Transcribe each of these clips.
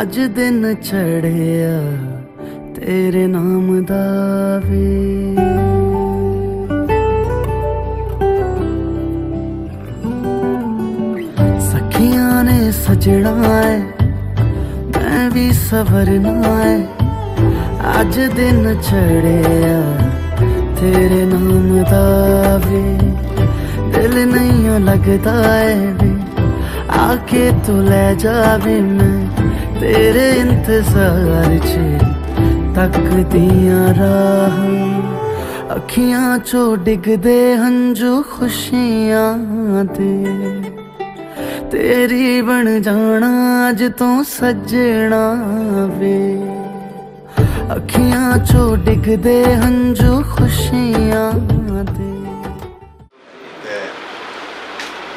ਅੱਜ ਦਿਨ ਚੜਿਆ ਤੇਰੇ ਨਾਮ ਦਾ ਵੇ ਸਖੀਆਂ ਨੇ ਸਜਣਾ ਹੈ ਮੈਂ ਵੀ ਸਵਰਨਾ ਹੈ ਅੱਜ ਦਿਨ ਚੜਿਆ ਤੇਰੇ ਨਾਮ ਦਾ ਵੇ ਦਿਲ ਨਹੀਂ ਲੱਗਦਾ ਏ ਵੇ ਆਕੇ ਤੂੰ ਲੈ ਜਾਵੇ ਮੈਂ ਤੇਰੇ ਇੰਤਜ਼ਾਰ 'ਚ ਤੱਕਦੀਆਂ ਰਾਹਾਂ। ਅੱਖੀਆਂ 'ਚੋਂ ਡਿੱਗਦੇ ਹੰਝੂ ਖੁਸ਼ੀਆਂ ਦੇ ਤੇਰੀ ਬਣ ਜਾਣਾ ਅੱਜ ਤੋਂ ਸੱਜਣਾ ਵੇ। ਅੱਖੀਆਂ 'ਚੋਂ ਡਿੱਗਦੇ ਹੰਝੂ ਖੁਸ਼ੀਆਂ ਦੇ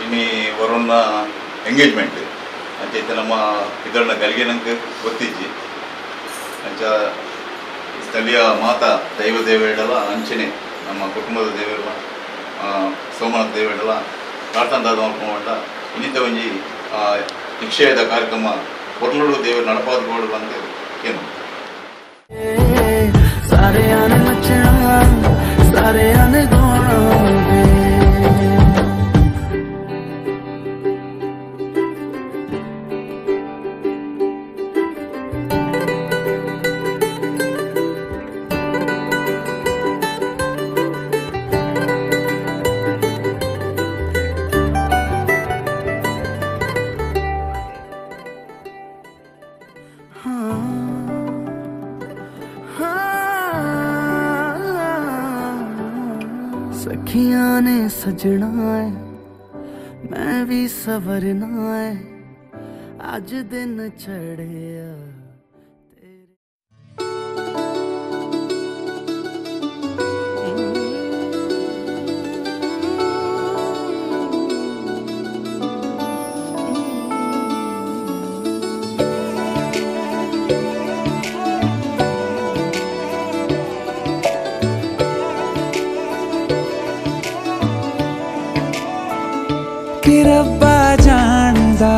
ಇನ್ನು ವರುಣ್ನ ಎಂಗೇಜ್ಮೆಂಟ್ ಅಂಚೈತೆ ನಮ್ಮ ಇದನ್ನ ಗಲ್ಗೆ ನಂಗೆ ಗೊತ್ತಿಜ್ಜಿ ಅಂಚ ಸ್ಥಳೀಯ ಮಾತಾ ದೈವ ದೇವೇಡಲ ಅಂಚನೆ ನಮ್ಮ ಕುಟುಂಬದ ದೇವರ ಸೋಮನಾಥ ದೇವೇಡಲ ಪ್ರಾರ್ಥನಾ ದಾದ ಮಾಡ್ಕೊಂಡ ಇನ್ನಿತ ಒಂಜಿ ನಿಕ್ಷೇಯದ ಕಾರ್ಯಕ್ರಮ ಕೊರ್ಲುಡು ದೇವರು ನಡಪಾದಗಳು ಬಂದು ಏನು ಸರಿಯಾನೆ ಮಚ್ಚಣ ಸರಿಯಾನೆ ਸਜਣਾ ਹੈ ਮੈਂ ਵੀ ਸਵਰਨਾ ਹੈ ਅੱਜ ਦਿਨ ਚੜਿਆ ਕਿ ਰੱਬਾ ਜਾਣਦਾ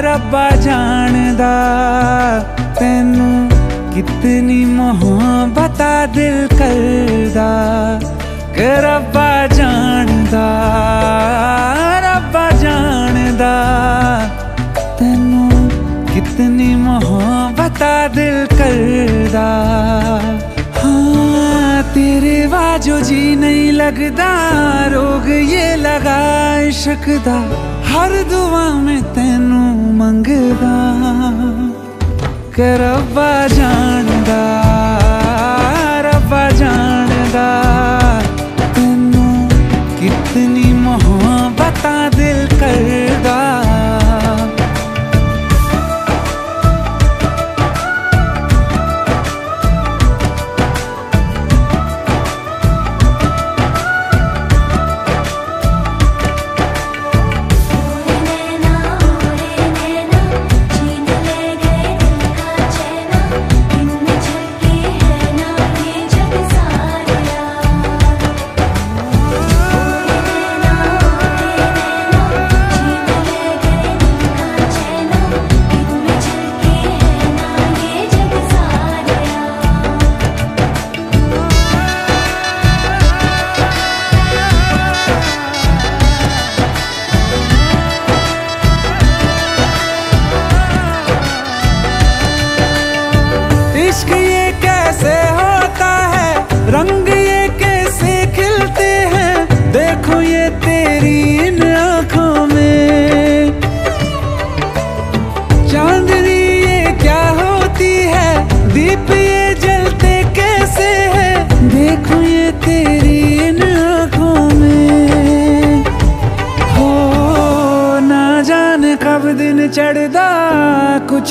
ਰੱਬਾ ਜਾਣਦਾ। ਤੈਨੂੰ ਕਿਤਨੀ ਮੁਹੱਬਤ ਦਿਲ ਕਰਦਾ। ਕਿ ਰੱਬਾ ਜਾਣਦਾ ਰੱਬਾ ਜਾਣਦਾ। ਤੈਨੂੰ ਕਿਤਨੀ ਮੁਹੱਬਤ ਦਿਲ ਕਰਦਾ। तेरे बाजो जी नहीं लगदा रोग ये लगा इश्क हर दुआ में तेनू मंगदा कि रब्बा जानदा रब्बा जानदा। तेनू कितनी मोहब्बत दिल करदा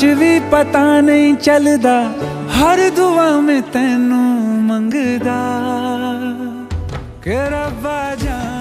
कुछ भी पता नहीं चलता हर दुआ में तेनू मंगदा। के रब्बा जानदा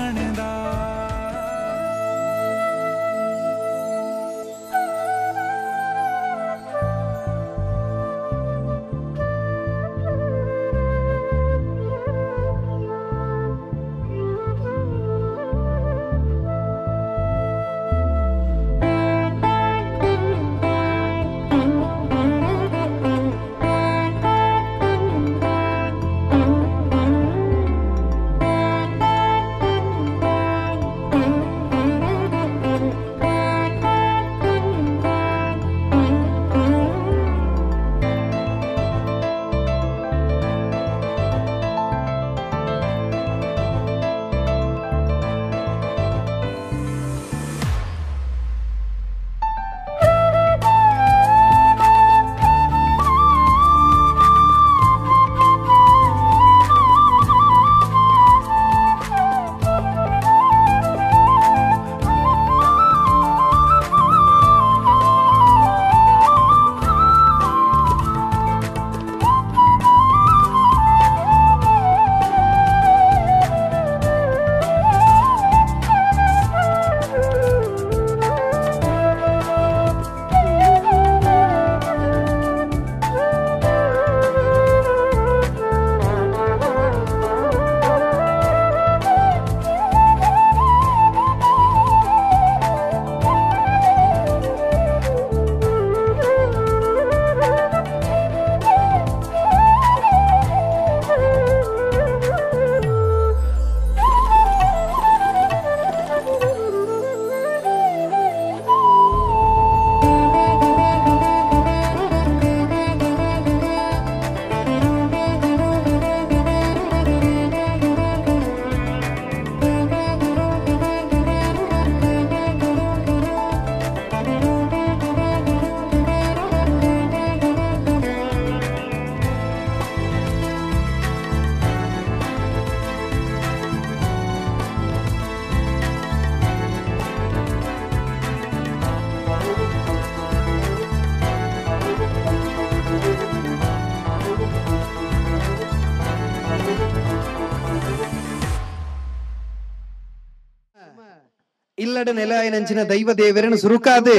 ಅಂಚಿನ ದೈವ ದೇವರನ್ನು ಸುರುಕಾದೆ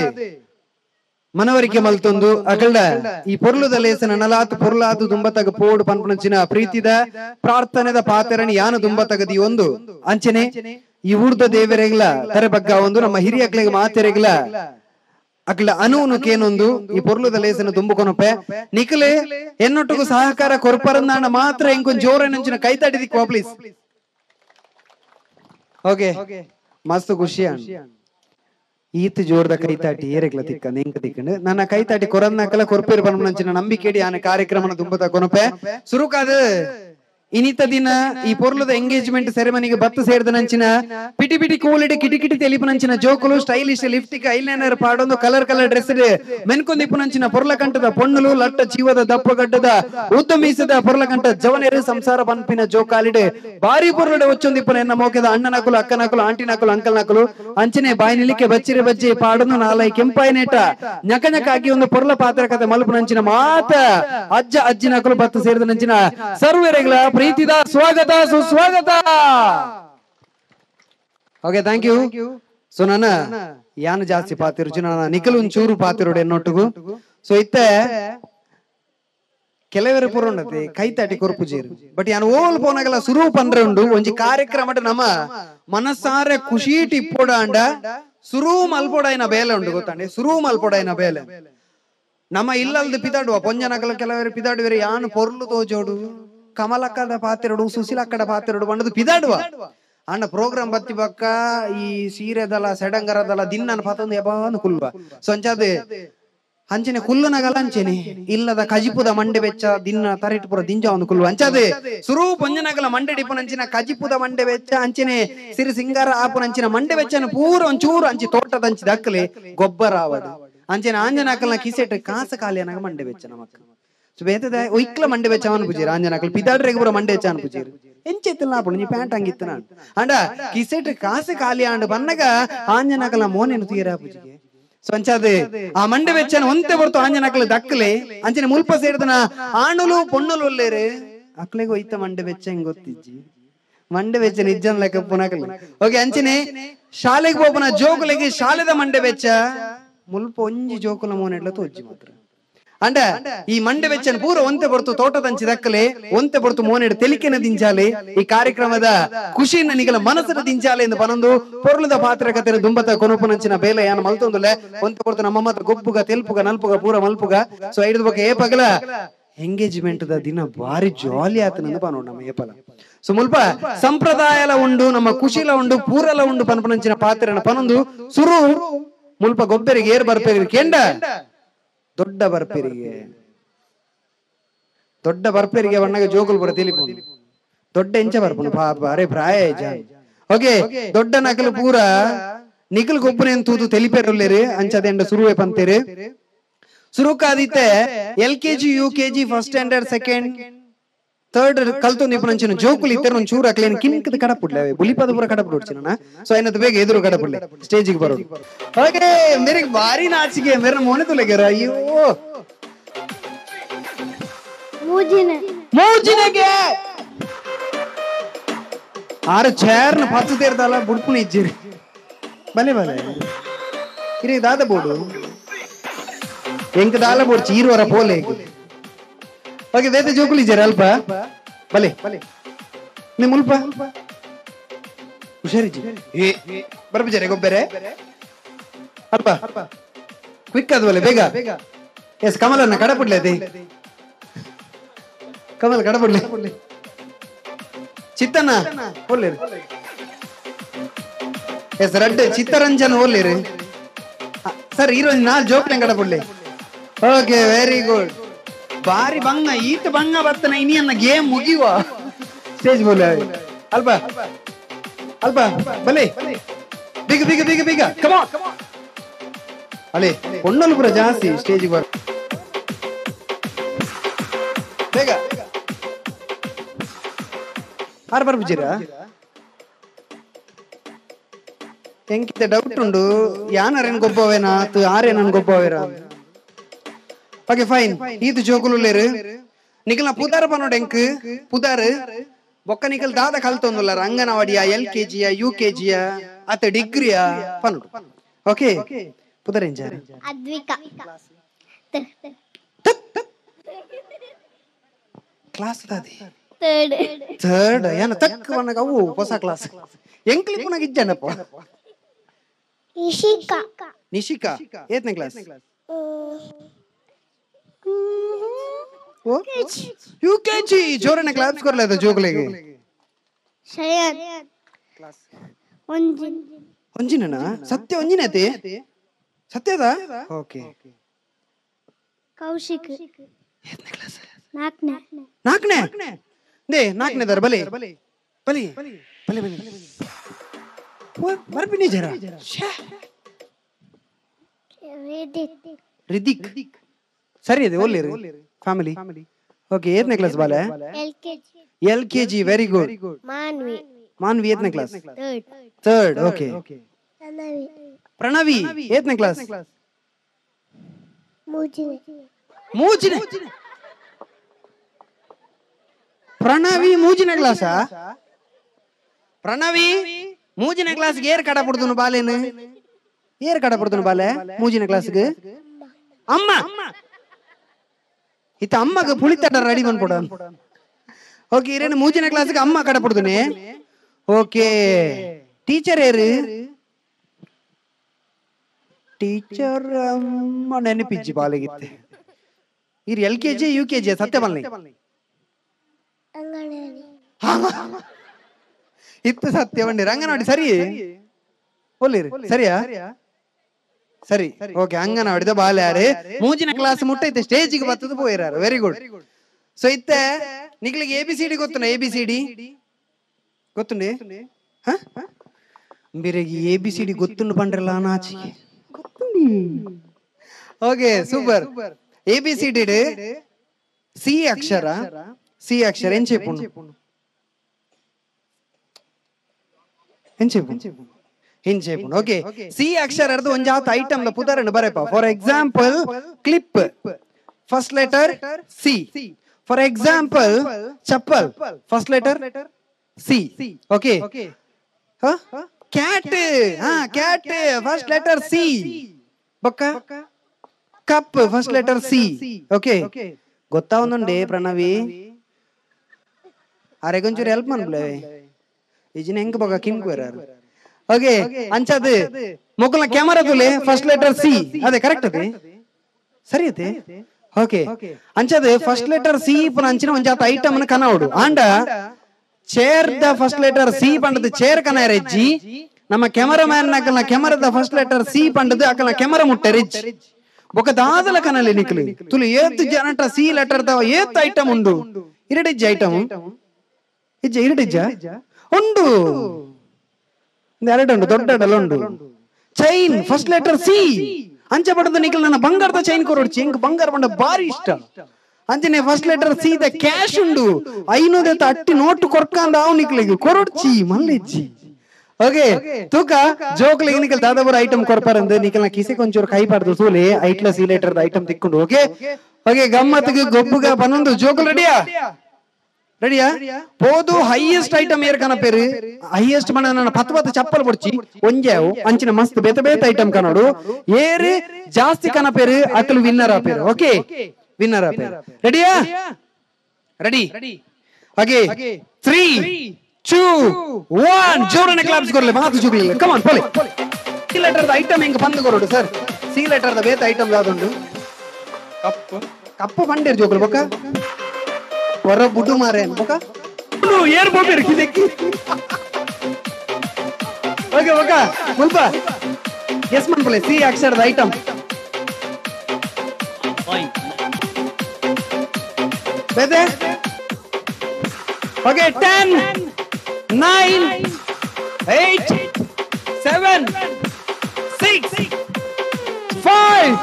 ಮನವರಿಕೆ ಮಲ್ತೊಂದು ಅಗಲ್ಡ ಈ ಪೊರ್ಲುದ ಲೇಸನ ನಲಾತು ಪೊರ್ಲಾತು ದುಂಬತಗ ಪೋಡು ಪನ್ಪುನಂಚಿನ ಪ್ರೀತಿದ ಪ್ರಾರ್ಥನೆದ ಪಾತೆರಣಿ ಯಾನು ದುಂಬತಗದಿ ಒಂದು. ಅಂಚನೆ, ಈ ಊರ್ದ ದೇವರೆಗ್ಲ ತರ ಬಗ್ಗ ಒಂದು, ನಮ್ಮ ಹಿರಿಯ ಅಗ್ಲಿಗೆ ಮಾತೆರೆಗ್ಲ ಅಗ್ಲ ಅನುನು ಕೇನೊಂದು, ಈ ಪೊರ್ಲುದ ಲೇಸನ ಕೊನಪೆ ನಿಖಲೆ, ಎನ್ನೊಟ್ಟಿಗೂ ಸಹಕಾರ ಕೊರ್ಪರಂದಾಣ ಮಾತ್ರ ಎಂಕೊಂದು ಜೋರ ನಂಚಿನ ಕೈ ತಡಿದಿಕ್ವಾ ಪ್ಲೀಸ್ ಓಕೆ ಮಸ್ತ್ ಖುಷಿ ಈತ್ ಜೋರ್ದ ಕೈ ತಾಟಿ ಏರೆಗ್ಲ ತಿಕ್ಕ ನೆಂಕ ತಿಕ್ಕಂಡು ನನ್ನ ಕೈ ತಾಟಿ ಕೊರನ್ನಕಲ ಕೊರ್ಪೇರು ಪರಮನಂಚಿನ ನಂಬಿಕೆಡಿ ಆನ ಕಾರ್ಯಕ್ರಮನ ತುಂಬುತ್ತ ಕೊನಪೆ ಸುರುಕಾದ ಇನಿತ ದಿನ ಈ ಪೊರ್ಲದ ಎಂಗೇಜ್ಮೆಂಟ್ ಸೆರೆಮನಿಗೆ ಬತ್ತ ಸೇರಿದ ನಂಚಿನ ಪಿಟಿ ಪಿಟಿ ಕೂಲಿಡಿ ಕಿಟಿ ಕಿಟಿ ತೆಲಿಪು ನಂಚಿನ ಜೋಕುಲು ಸ್ಟೈಲಿಶ್ ಲಿಫ್ಟಿಕ್ ಐಲೈನರ್ ಪಾಡೊಂದು ಕಲರ್ ಕಲರ್ ಡ್ರೆಸ್ ಮೆನ್ಕೊಂದಿಪ್ಪು ನಂಚಿನ ಪೊರ್ಲ ಕಂಠದ ಪೊಣ್ಣಲು ಲಟ್ಟ ಜೀವದ ದಪ್ಪಗಡ್ಡದ ಉದ್ದ ಮೀಸದ ಪೊರ್ಲ ಕಂಠ ಜವನೆರು ಸಂಸಾರ ಬನ್ಪಿನ ಜೋಕಾಲಿಡೆ ಬಾರಿ ಪೊರ್ಲಡೆ ಒಚ್ಚೊಂದಿಪ್ಪನ ಎನ್ನ ಮೋಕೆದ ಆಂಟಿ ನಕಲು ಅಂಕಲ್ ನಕಲು ಅಂಚನೆ ಬಾಯಿ ನಿಲಿಕೆ ಬಚ್ಚಿರಿ ಬಜ್ಜಿ ಪಾಡೊಂದು ನಾಲೈ ಕೆಂಪಾಯಿ ನೇಟ. ನಕ ಒಂದು ಪೊರ್ಲ ಪಾತ್ರ ಕತೆ ಮಲ್ಪು ನಂಚಿನ ಮಾತ ಅಜ್ಜ ಅಜ್ಜಿನಕುಲು ಬತ್ತ ಸೇರಿದ ನಂಚಿನ ಸರ್ವರೆಗಳ ಪ್ರೀತಿದ ಸ್ವಾಗತ ಸುಸ್ವಾಗತ. ಓಕೆ ಥ್ಯಾಂಕ್ ಯು ಸೊ ನನ್ನ ಯಾನು ಜಾಸ್ತಿ ಪಾತಿರುಚು ನನ್ನ ನಿಖಲ್ ಒಂಚೂರು ಪಾತಿರೋಡು ಎನ್ನೊಟ್ಟಿಗೂ ಸೊ ಇತ್ತೆ ಕೆಲವರು ಪೂರ ಉಂಡತೆ ಕೈ ತಾಟಿ ಕೊರ್ಪುಜೇರು ಬಟ್ ಯಾನ ಓಲ್ ಪೋನಗಲ ಸುರು ಪಂದ್ರೆ ಉಂಡು ಒಂಜಿ ಕಾರ್ಯಕ್ರಮ ನಮ್ಮ ಮನಸ್ಸಾರೆ ಖುಷಿ ಟಿಪ್ಪೋಡ ಅಂಡ ಸುರು ಮಲ್ಪೋಡಾಯಿನ ಬೇಲೆ ಉಂಡು ಗೊತ್ತಂಡೆ? ಸುರು ಮಲ್ಪೋಡಾಯಿನ ಬೇಲೆ. ನಮ್ಮ ಇಲ್ಲಲ್ದು ಪಿದಾಡುವ ಪೊಂಜನಕಲ ಕೆಲವರು ಪಿದಾಡುವರೆ ಯಾನು ಪೊರ್ಲು ತೋಜೋಡು. ಕಮಲಕ್ಕದ ಪಾತ್ರೆಡು ಸುಶೀಲಕ್ಕಡ ಪಾತ್ರೆಡು ಬಂಡದು ಪಿದಾಡುವ. ಅಣ್ಣ ಪ್ರೋಗ್ರಾಮ್ ಬತ್ತಿ ಬಕ್ಕ ಈ ಸೀರೆದಲ, ಸೆಡಂಗರದಲ ದಿನ್ನ ಪಾತೊಂದು ಯಬಾನು ಕುಲ್ವ. ಸಂಚಾದೆ ಅಂಚನೆ ಕುಲ್ಲನಗಲ ಅಂಚೆನೆ ಇಲ್ಲದ ಕಜಿಪುದ ಮಂಡೆ ಬೆಚ್ಚ ದಿನ ತರಿಟ್ ಪುರ ದಿಂಜ ಒಂದು ಕುಲ್ವ. ಅಂಚದೆ ಸುರು ಪಂಜನಗಲ ಮಂಡೆ ಡಿಪುನ ಅಂಚಿನ ಕಜಿಪುದ ಮಂಡೆ ಬೆಚ್ಚ, ಅಂಚನೆ ಸಿರಿ ಸಿಂಗಾರ ಆಪುನ ಅಂಚಿನ ಮಂಡೆ ಬೆಚ್ಚನ ಪೂರ ಒಂಚೂರು ಅಂಚಿ ತೋಟದ ಅಂಚಿ ದಕ್ಕಲೆ ಗೊಬ್ಬರ ಆವಡು. ಅಂಚನೆ ಆಂಜನಾಕಲ್ನ ಕಿಸೆಟ್ ಕಾಸ ಕಾಲಿಯನಾಗ ಮಂಡೆ ಬೆಚ್ಚ ನಮಕ್ ಸೊ ಬೇತದ ಒಯ್ಕ್ಲ ಮಂಡೆ ಬೆಚ್ಚ ಅವನ್ ಪುಜೀರ್ ಆಂಜನಾಕಲ್ ಪಿದಾಡ್ರೆಗ್ ಪೂರ ಮಂಡೆ ಬೆಚ್ಚ ಅನ್ ಪುಜೀರ್ ಎಂಚೆತ್ತಿಲ್ಲ ನಾಪುಡು ನೀ ಪ್ಯಾಂಟ್ ಹಂಗಿತ್ತು ನಾನು ಅಂಡ ಕಿಸೆಟ್ ಕಾಸ ಖಾಲಿ ಆಂಡ್ ಬನ್ನಗ ಆಂಜನಾಕಲ್ನ ಮೋನೆನು ತೀರ ಪುಜಿಗೆ ಸಂಚಾದೆ ಆ ಮಂಡೆ ಬೆಚ್ಚನ ಒಂತೆ ಬರ್ತು ಆಂಜನಕಲು ದಕ್ಕಲೆ ಅಂಚನೆ ಮುಲ್ಪ ಸೇರಿದನ ಆಣುಲು ಪೊಣ್ಣುಲು ಒಲ್ಲೇರೆ ಅಕ್ಲೆಗೆ ಒಯ್ತ ಮಂಡೆ ಬೆಚ್ಚ ಹೆಂಗ್ ಗೊತ್ತಿಜ್ಜಿ ಮಂಡೆ ಬೆಚ್ಚ ನಿಜ್ಜನ ಲೆಕ್ಕ ಪುನಕಲ್ ಓಕೆ ಅಂಚನೆ ಶಾಲೆಗೆ ಹೋಪನ ಜೋಕುಲೆಗೆ ಶಾಲೆದ ಮಂಡೆ ಬೆಚ್ಚ ಮುಲ್ಪ ಒಂಜಿ ಜೋಕುಲ ಮೋನೆಡ್ಲ ತೋಜ್ಜಿ ಮಾತ್ರ ಅಂಡ, ಈ ಮಂಡೆ ಬೆಚ್ಚನ ಪೂರ ಒಂತೆ ಬರ್ತು ತೋಟದಂಚಿ ದಕ್ಕಲೆ, ಒಂತೆ ಬರ್ತು ಮೋನೆಡ್ ತೆಲಿಕೆನ ದಿಂಜಾಲೆ, ಈ ಕಾರ್ಯಕ್ರಮದ ಖುಷಿ ನಿಗಲ ಮನಸ್ಸಿನ ದಿಂಜಾಲೆ ಎಂದು ಪನೊಂದು ಪೊರ್ಲದ ಪಾತ್ರ ಕತೆ ದುಂಬತ ಕೊನುಪನಂಚಿನ ಬೇಲೆ ಯಾನ ಮಲ್ತೊಂದುಲೆ, ಒಂತೆ ಬರ್ತು ನಮ್ಮ ಮತ್ತೆ ಗೊಬ್ಬುಗ ತೆಲ್ಪುಗ, ನಲ್ಪುಗ, ಪೂರ ಮಲ್ಪುಗ. ಸೊ ಐದು ಬಗ್ಗೆ ಏ ಪಗಲ ಎಂಗೇಜ್ಮೆಂಟ್ ದ ದಿನ ಬಾರಿ ಜಾಲಿ ಆತನಂದು ಪಾನೋಡ್ ನಮ್ಮ ಏಪಲ. ಸೊ ಮುಲ್ಪ ಸಂಪ್ರದಾಯಲ ಉಂಡು, ನಮ್ಮ ಖುಷಿಲ ಉಂಡು, ಪೂರಲ ಉಂಡು ಪನ್ಪನಂಚಿನ ಪಾತ್ರನ ಪನೊಂದು ಸುರು ಮುಲ್ಪ ಗೊಬ್ಬರಿಗೆ ಏರ್ ಬರ್ಪೇರಿ ಕೆಂಡ ದೊಡ್ಡ ಬರ್ಪೆರಿಗೆ. ದೊಡ್ಡ ಬರ್ಪೆರಿಗೆ ಬಣ್ಣಗೆ ಜೋಗುಲ್ ಬರ ತಿಳಿಪುನು ದೊಡ್ಡ ಎಂಚ ಬರ್ಪುನು. ಪಾಪ, ಅರೆ ಪ್ರಾಯ ಓಕೆ ದೊಡ್ಡ ನಕಲು ಪೂರ ನಿಕಲ್ ಗೊಬ್ಬನ ತೂತು ತೆಲಿಪೆರುಲ್ಲೇರಿ? ಅಂಚದೆಂಡ ಸುರುವೆ ಪಂತೇರಿ. ಸುರುಕಾದಿತ್ತೆ L K G, U K first standard second third ಕಲ್ತು ನಿಪುಣಂಚಿನ ಜೋಕುಲ್ ಇತ್ತರ ಒಂದು ಚೂರು ಹಾಕ್ಲೇನು ಕಿಂಕದ ಕಡಪುಡ್ಲೆ? ಬುಲಿಪದ ಪೂರ ಕಡಪುಡ್ಚಿನ ಸೊ ಏನದು ಬೇಗ ಎದುರು ಕಡಪುಡ್ಲೆ ಸ್ಟೇಜಿಗೆ ಬರೋದು. ಹಾಗೆ ಮೇರೆ ಭಾರಿ ನಾಚಿಕೆ ಮೇರೆ ಮೋನೆ ತುಲೆಗೆರ ಅಯ್ಯೋ. ಮೂಜಿನ. ಮೂಜಿನಗೆ! ಆರು ಚೇರ್ನ ಪತ್ತು ತೇರ್ದಲ್ಲ ಬುಡ್ಪುನ ಇಜ್ಜಿರಿ. ಬಲೆ ಬಲೆ ಇರಿ ದಾದ ಬೋಡು ಎಂಕ ದಾಲ ಬೋಡ್ಚಿ ಚೀರುವರ ಪೋಲೆ ಓಕೆ ಜೋಕುಲಿ ಜರ ಅಲ್ಪ ಬಲೆ ನಿಮ್ಮ ಮುಲ್ಪ ಹುಷಾರಿ ಏ ಬರ್ಬಿಜಾರೆ ಗೊಬ್ಬರೆ. ಅಲ್ಪ. ಕ್ವಿಕ್ ಅದು ಬಲೆ ಬೇಗ. ಎಸ್ ಕಮಲನ್ನ ಕಡಪುಡ್ಲೆ ಅದೇ. ಕಮಲ್ ಕಡಪುಡ್ಲೆ. ಚಿತ್ತನ್ನ ಒಲ್ಲೇರಿ ಎಸ್ ರಡ್ಡೆ ಚಿತ್ತರಂಜನ್ ಒಲ್ಲೇರಿ ಸರ್ ಈರೋ ನಾ ಜೋಕ್ಲೆ ಕಡಪುಡ್ಲೆ. ಓಕೆ ವೆರಿ ಗುಡ್ ಬಾರಿ ಬಂಗ ಈತ ಬಂಗ ಬರ್ತನ ಇನಿಯನ್ನ ಗೇಮ್ ಮುಗಿಯುವ. ಸ್ಟೇಜ್ ಬೋಲೆ ಅಲ್ಪ. ಅಲ್ಪ. ಬಲೆ ಬೀಗ ಬೀಗ ಬೀಗ ಬೀಗ. ಕಮ ಅಲೆ ಹೊಣ್ಣಲು ಪುರ ಜಾಸ್ತಿ ಸ್ಟೇಜ್ ಬರ್ ಬೇಗ. ಆರು ಬರ್ಬಿಜಿರಾ ಎಂಕಿತ ಡೌಟ್ ಉಂಡು. ಯಾನರೇನ್ ತು ಆತು ಆರೇನನ್ ಗೊಬ್ಬವೇರ ಓಕೆ ಫೈನ್ ಈತು ಜೋಕುಲುಲ್ಲೇರು ನಿಖಲ್ನ ಪುದಾರ ಪನೋಡ್ ಎಂಕ್ ಪುದಾರ್ ಬೊಕ್ಕ ನಿಖಲ್ ದಾದ ಕಲ್ತೊಂದುಲ್ಲಾರ ಅಂಗನವಾಡಿಯ ಎಲ್ ಕೆ ಜಿಯ ಯು ಕೆ ಜಿಯ ಅತ್ತ ಡಿಗ್ರಿಯ ಪನೋಡು ಓಕೆ ಪುದಾರ್ ಎಂಜಾರ ಕ್ಲಾಸ್ ದಾದಿ ಥರ್ಡ್ ಥರ್ಡ್ ಏನ ತಕ್ಕ ಬಣ್ಣಗ ಅವು ಹೊಸ ಕ್ಲಾಸ್ ಎಂಕ್ಲಿ ಪುನಗ ಇಜ್ಜನಪ್ಪ ನಿಶಿಕಾ ನಿಶಿಕಾ ಏತನೇ class you K G ಜೋರನ class ಕೊರ್ಲ ಜೋಗುಲಿಗೆ Shayan ಒಂಜಿನ್ ಒಂಜಿನ ಸತ್ಯ ಒಂಜಿನತೆ ಸತ್ಯದ ಓಕೆ ಕೌಶಿಕ್ ನಾಲ್ಕನೇ ನಾಲ್ಕನೇ ದೇ ನಾಲ್ಕನೇದಾರ ಬಲೆ ಬಲೆ ಬಲೆ ಬಲೆ ಬರ್ಬಿನಿ ಜರ ವೇದಿತ್ ರಿದಿಕ್ ಸರಿ ಇದೆ ಒಳ್ಳೆ ಫ್ಯಾಮಿಲಿ ಓಕೆ ಏತನೇ ಕ್ಲಾಸ್ ಬಾಲೆ L K G L K G very good Manvi Manvi ಏತನೇ class third third okay Pranavi Pranavi ಏತನೇ class ಮೂಜಿನೆ ಮೂಜಿನ Pranavi ಮೂಜಿನ ಕ್ಲಾಸ ಪ್ರಣವಿ ಮೂಜಿನ ಕ್ಲಾಸ್ಗೆ ಏರ್ ಕಡ ಪಡ್ತನು ಬಾಲೇನು ಏರ್ ಕಡ ಪಡ್ತನು ಬಾಲೆ ಮೂಜಿನ ಕ್ಲಾಸ್ಗೆ ಅಮ್ಮ ಇತ್ತ ಅಮ್ಮಗ ಪುಳಿತಟ ರೆಡಿ ಬಂದ್ಕೊಡ ಓಕೆ ಇರೇನು ಮೂಜಿನ ಕ್ಲಾಸ್ಗೆ ಅಮ್ಮ ಕಡ ಪಡ್ತನೆ ಓಕೆ ಟೀಚರ್ ಏರು ಟೀಚರ್ ಅಮ್ಮ ನೆನಪಿಜ್ಜಿ ಬಾಲೆಗಿತ್ತೆ ಇರ್ L K G U K G ಸತ್ಯ ಬನ್ನಿ ಅಂಗನವಾಡಿ ಇತ್ತು ಸತ್ಯ ಬಂಡಿ ಅಂಗನವಾಡಿ ಸರಿ ಒಲ್ಲಿರಿ ಸರಿಯಾ ಸರಿ ಓಕೆ ಅಂಗನವಾಡಿದ ಬಾಲ್ಯಾರು ಮೂಜಿನ ಕ್ಲಾಸ್ ಮುಟ್ಟೈತೆ ಸ್ಟೇಜಿಗೆ ಬತ್ತದ ಪೋಯಿರಾರು ವೆರಿ ಗುಡ್ ಸೊ ಇತ್ತೆ ನಿಗ್ಲಿಗೆ A B C D ಗೊತ್ತುನ A B C D ಗೊತ್ತುಂಡಿ ಬಿರೆಗಿ A B C D ಗೊತ್ತುಂಡು ಪಂಡ್ರಲ್ಲ ನಾಚಿಗೆ ಗೊತ್ತುಂಡಿ okay super A B C D C Akshara C ಅಕ್ಷರ ಏನ್ చెప్పు ಏನ್ చెప్పు ಹಿಂಜೇಪುಣ ಓಕೆ ಸಿ ಅಕ್ಷರದ ಒಂಜಾತ್ ಐಟಮ್ ಲ ಪುದರನ್ನು ಬರೆಪ for example clip first letter C for example chappal first letter C okay cat ಹಾ ಕ್ಯಾಟ್ ಫಸ್ಟ್ ಲೆಟರ್ ಸಿ ಬೊಕ್ಕ cup first letter C okay ಗೊತ್ತಾ ಪ್ರಣವಿ ಅರೆ ಗೊಂಚೂರು ಹೆಲ್ಪ್ ಮನ್ಬುಲೆ ಇಜಿನ ಹೆಂಗ್ ಬೊಕ್ಕ ಕಿಂಗ್ ಬರಾರು okay ಅಂಚದು ಮೊಕ್ಕಲ camera ತುಲೆ first letter C ಅದೇ ಕರೆಕ್ಟ್ ಅದೇ ಸರಿ ಅದೇ ಓಕೆ ಅಂಚದು ಫಸ್ಟ್ ಲೆಟರ್ ಸಿ ಪುನ ಅಂಚಿನ ಒಂಜಾತ ಐಟಮ್ ನ ಕನವಡು and chair the first letter C ಪಂಡದ ಚೇರ್ ಕನ ರೆಜ್ಜಿ ನಮ್ಮ camera man ನಕಲ್ನ ಕೆಮರಾದ first letter C ಪಂಡದು ಅಕಲ್ನ ಕೆಮರಾ ಮುಟ್ಟೆ ರಿಜ್ ఒక దాదల కనలి నికులు తులు ఏత్ జనట సి లెటర్ ద ఏత్ ఐటమ్ ఉండు ఇరడిజ్జ ఐటమ్ ಇಜ್ಜ ಇರಡಿಜ್ಜ ಉಂಡು. ಎರಡುಂಡು ದೊಡ್ಡಡಲುಂಡು ಚೈನ್ ಫಸ್ಟ್ ಲೆಟರ್ ಸಿ ಅಂಚೆ ಪಡೆದ ನಿಖಿಲ್ ನನ್ನ ಬಂಗಾರದ ಚೈನ್ ಕೊರೊಡ್ಚಿ ಎಂಕ್ ಬಂಗಾರ ಬಂಡ ಬಾರಿ ಇಷ್ಟ. ಅಂಚನೆ first letter C the cash ಉಂಡು. ಐನೂರ ಅಟ್ಟಿ ನೋಟ್ ಕೊರ್ಕಂದ ಅವ್ ನಿಕ್ಲಿಗೆ ಕೊರೊಡ್ಚಿ ಮಲ್ಲಿಜ್ಜಿ. ಓಕೆ. ತೂಕ ಜೋಕ್ಲಿಗೆ ನಿಖಿಲ್ ದಾದಾಬರ ಐಟಮ್ ಕೊರ್ಪಾರಂದು ನಿಕಲ್ನ ಕಿಸೆ ಕೊಂಚೂರು ಕೈ ಪಾಡ್ದು ಸೂಲೆ. ಐಟ್ಲ ಸಿ ಲೆಟರ್ ಐಟಮ್ ತಿಕ್ಕೊಂಡು. ಓಕೆ. ಓಕೆ. ಗಮ್ಮತ್ತಿಗೆ ಗೊಬ್ಬುಗ ಬಂದೊಂದು ಜೋಕಲ್ ರೆಡಿಯಾ? రెడీయా పోదు హైయెస్ట్ ఐటమ్ ఏర్ కనపేరు హైయెస్ట్ మన నన్న పత్త పత్త చప్పలు పొడిచి ಒಂಜಾವು ಅಂಚಿನ ಮಸ್ತ್ ಬೇತ ಬೇತ ಐಟಮ್ ಕನೋಡು ಏರು ಜಾಸ್ತಿ ಕನಪೇರು ಅಕ್ಕಲು ವಿನ್ನರ್ ಆಪೇರು ಓಕೆ ವಿನ್ನರ್ ಆಪೇರು ರೆಡಿಯಾ ರೆಡಿ ಹಾಗೆ ತ್ರೀ ಟೂ ಒನ್ ಜೋರನೆ ಕ್ಲಾಪ್ಸ್ ಕೊರ್ಲೆ ಮಾತು ಜುಗ್ಲಿಲ್ಲ ಕಮಾನ್ ಪೋಲೆ ಸಿ ಲೆಟರ್ ಐಟಮ್ ಹೆಂಗ್ ಬಂದ್ ಕೊರೋಡು ಸರ್ ಸಿ ಲೆಟರ್ ಬೇತ ಐಟಮ್ ಯಾವ್ದುಂಡು ಕಪ್ಪು ಕಪ್ಪು ಬಂಡೇರು ಜೋಕುಲು ಬೊಕ್ಕ ಹೊರ ಬುಡು ಮಾರೆ ಬೊಕ್ಕ ಏರ್ ಬೋಬೇರು ಕಿದೆಕ್ಕಿ ಓಕೆ ಬೊಕ್ಕ ಮುಲ್ಪ ಗೆಸ್ ಮಾಡ್ಕೊಳ್ಳಿ ಸಿ ಅಕ್ಷರದ item ಬೇದೆ okay ten nine eight seven six five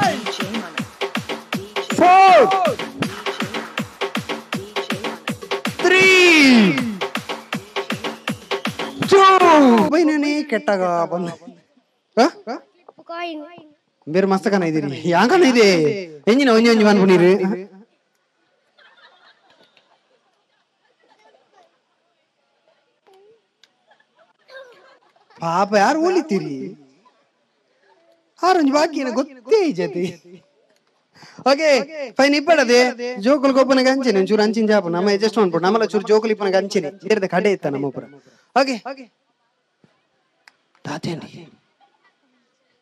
four three two ಬೈನೇ ಕೆಟ್ಟಾಗ ಬಂದ ಕಾಯಿನ್ ಬೇರೆ ಮಸ್ತ್ ಕನ ಇದೀರಿ ಯಾಕನ ಇದೆ ಎಂಜಿನ ಒಂಜಿ ಒಂಜಿ ಅನ್ಕೊಂಡಿರಿ ಪಾಪ ಯಾರು ಓಲಿತೀರಿ ಆರೊಂಜಿ ಬಾಕಿ ಗೊತ್ತೇ ಜತಿ ಓಕೆ ಫೈನ್ ಇಪ್ಪಡದೆ ಜೋಕುಲ್ ಗೊಬ್ಬನ ಗಂಚಿನಿ ಚೂರು ಅಂಚಿನ ಜಾಪ ನಮ್ಮ ಅಡ್ಜಸ್ಟ್ ಮಾಡ್ಬಿಡು ನಮ್ಮಲ್ಲ ಚೂರು ಜೋಕುಲ್ ಇಪ್ಪನ ಗಂಚಿನಿ. ಬೇರೆ ಕಡೆ ಇತ್ತ ನಮ್ಮ ಪುರ. ಓಕೆ ತಾತೇಂಡಿ